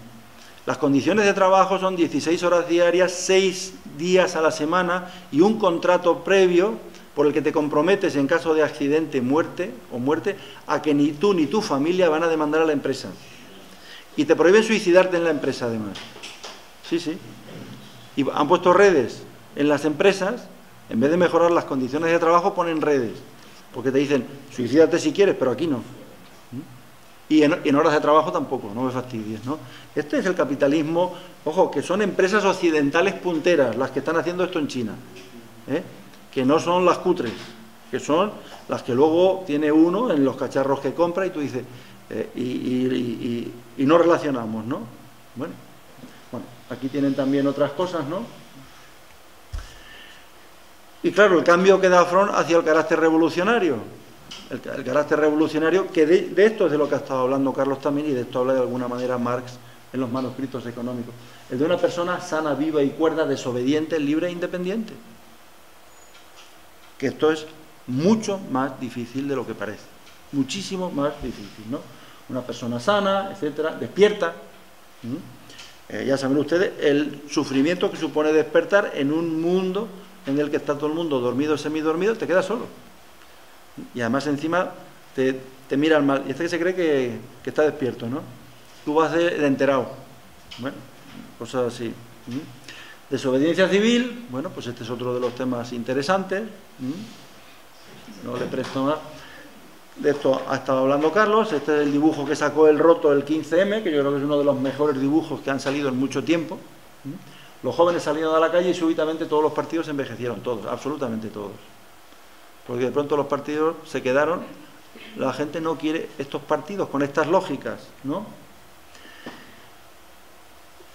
Las condiciones de trabajo son 16 horas diarias, 6 días a la semana y un contrato previo por el que te comprometes en caso de accidente, muerte o muerte, a que ni tú ni tu familia van a demandar a la empresa. Y te prohíben suicidarte en la empresa además. Sí, sí. Y han puesto redes en las empresas, en vez de mejorar las condiciones de trabajo, ponen redes. Porque te dicen, suicídate si quieres, pero aquí no. Y en, horas de trabajo tampoco, no me fastidies, ¿no? Este es el capitalismo, ojo, que son empresas occidentales punteras las que están haciendo esto en China. ¿eh? Que no son las cutres, que son las que luego tiene uno en los cacharros que compra y tú dices, eh, y, no relacionamos, ¿no? Bueno, bueno, aquí tienen también otras cosas, ¿no? Y claro, el cambio que da Front hacia el carácter revolucionario, el, carácter revolucionario, que de, de, esto es de lo que ha estado hablando Carlos también y de esto habla de alguna manera Marx en los manuscritos económicos, el de una persona sana, viva y cuerda, desobediente, libre e independiente que esto es mucho más difícil de lo que parece, muchísimo más difícil, ¿no? Una persona sana, etcétera, despierta. Eh, ya saben ustedes el sufrimiento que supone despertar en un mundo en el que está todo el mundo dormido, semidormido, te quedas solo. Y además encima te, te miran mal. Y este que se cree que, está despierto, ¿no? Tú vas de, enterado. Bueno, cosas así. Desobediencia civil, bueno, pues este es otro de los temas interesantes. No le presto más. De esto ha estado hablando Carlos. Este es el dibujo que sacó el roto el 15M, que yo creo que es uno de los mejores dibujos que han salido en mucho tiempo. Los jóvenes salieron a la calle y súbitamente todos los partidos envejecieron, todos, absolutamente todos. Porque de pronto los partidos se quedaron, la gente no quiere estos partidos con estas lógicas, ¿no?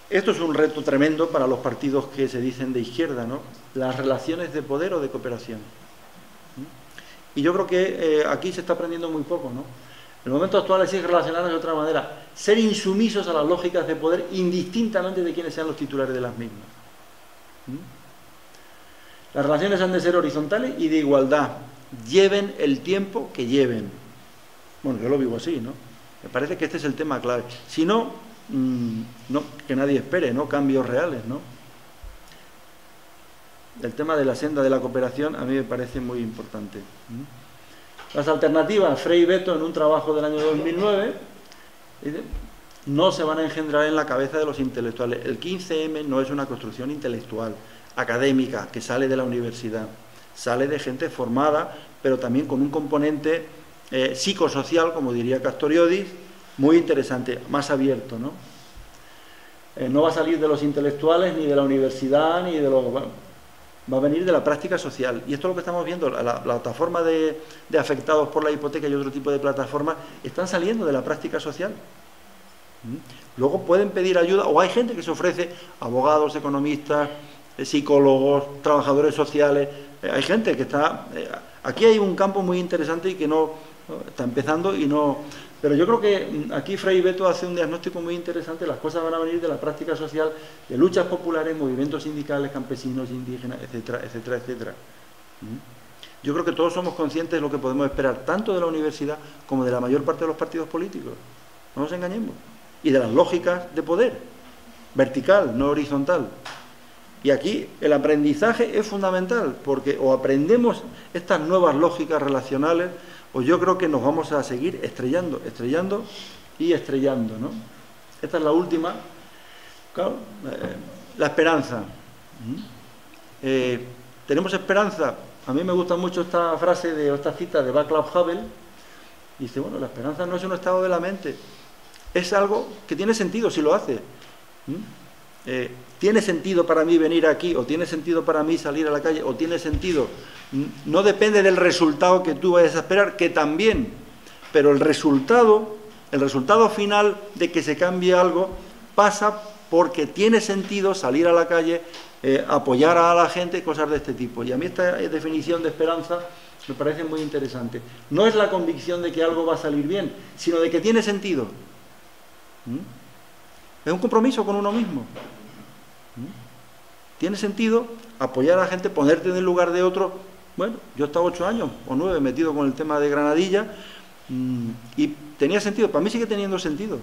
Esto es un reto tremendo para los partidos que se dicen de izquierda, ¿no? Las relaciones de poder o de cooperación. Y yo creo que eh, aquí se está aprendiendo muy poco, ¿no? El momento actual que relacionarnos de otra manera. Ser insumisos a las lógicas de poder indistintamente de quienes sean los titulares de las mismas. Las relaciones han de ser horizontales y de igualdad. Lleven el tiempo que lleven. Bueno, yo lo vivo así, ¿no? Me parece que este es el tema clave. Si no, Mm, no, que nadie espere, ¿no? Cambios reales, ¿no? El tema de la senda de la cooperación a mí me parece muy importante. Las alternativas, Frei Beto en un trabajo del año 2009, no se van a engendrar en la cabeza de los intelectuales. El 15M no es una construcción intelectual, académica, que sale de la universidad. Sale de gente formada, pero también con un componente eh, psicosocial, como diría Castoriodis, muy interesante, más abierto, ¿no? Eh, no va a salir de los intelectuales, ni de la universidad, ni de los... va a venir de la práctica social. Y esto es lo que estamos viendo, la, plataforma de, afectados por la hipoteca y otro tipo de plataformas están saliendo de la práctica social. ¿Mm? Luego pueden pedir ayuda, o hay gente que se ofrece, abogados, economistas, eh, psicólogos, trabajadores sociales, eh, hay gente que está... aquí hay un campo muy interesante y que no está empezando y no pero yo creo que mm, aquí Frei Beto hace un diagnóstico muy interesante, las cosas van a venir de la práctica social, de luchas populares, movimientos sindicales, campesinos, indígenas, etcétera, etcétera, etcétera. ¿Mm? Yo creo que todos somos conscientes de lo que podemos esperar, tanto de la universidad como de la mayor parte de los partidos políticos. No nos engañemos. Y de las lógicas de poder, vertical, no horizontal. Y aquí el aprendizaje es fundamental, porque o aprendemos estas nuevas lógicas relacionales, pues yo creo que nos vamos a seguir estrellando, estrellando y estrellando, ¿no? Esta es la última, eh, la esperanza. ¿Mm? Eh, ¿Tenemos esperanza? A mí me gusta mucho esta frase de esta cita de Václav Havel. Dice, bueno, la esperanza no es un estado de la mente, es algo que tiene sentido si lo hace. Eh, ¿Tiene sentido para mí venir aquí? ¿O tiene sentido para mí salir a la calle? ¿O tiene sentido? No depende del resultado que tú vayas a esperar, que también, pero el resultado, el resultado final de que se cambie algo pasa porque tiene sentido salir a la calle, eh, apoyar a la gente, cosas de este tipo. Y a mí esta definición de esperanza me parece muy interesante. No es la convicción de que algo va a salir bien, sino de que tiene sentido. ¿Mm? Es un compromiso con uno mismo. Tiene sentido apoyar a la gente, ponerte en el lugar de otro. Bueno, yo he estado ocho años o nueve metido con el tema de Granadilla mm, y tenía sentido, para mí sigue teniendo sentido.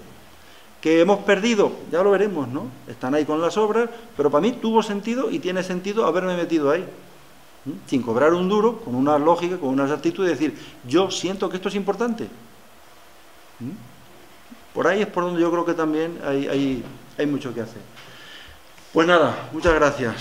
Que hemos perdido, ya lo veremos, ¿no? Están ahí con las obras, pero para mí tuvo sentido y tiene sentido haberme metido ahí. Sin cobrar un duro, con una lógica, con una actitud de decir, yo siento que esto es importante. Por ahí es por donde yo creo que también hay, hay mucho que hacer. Pues nada, muchas gracias.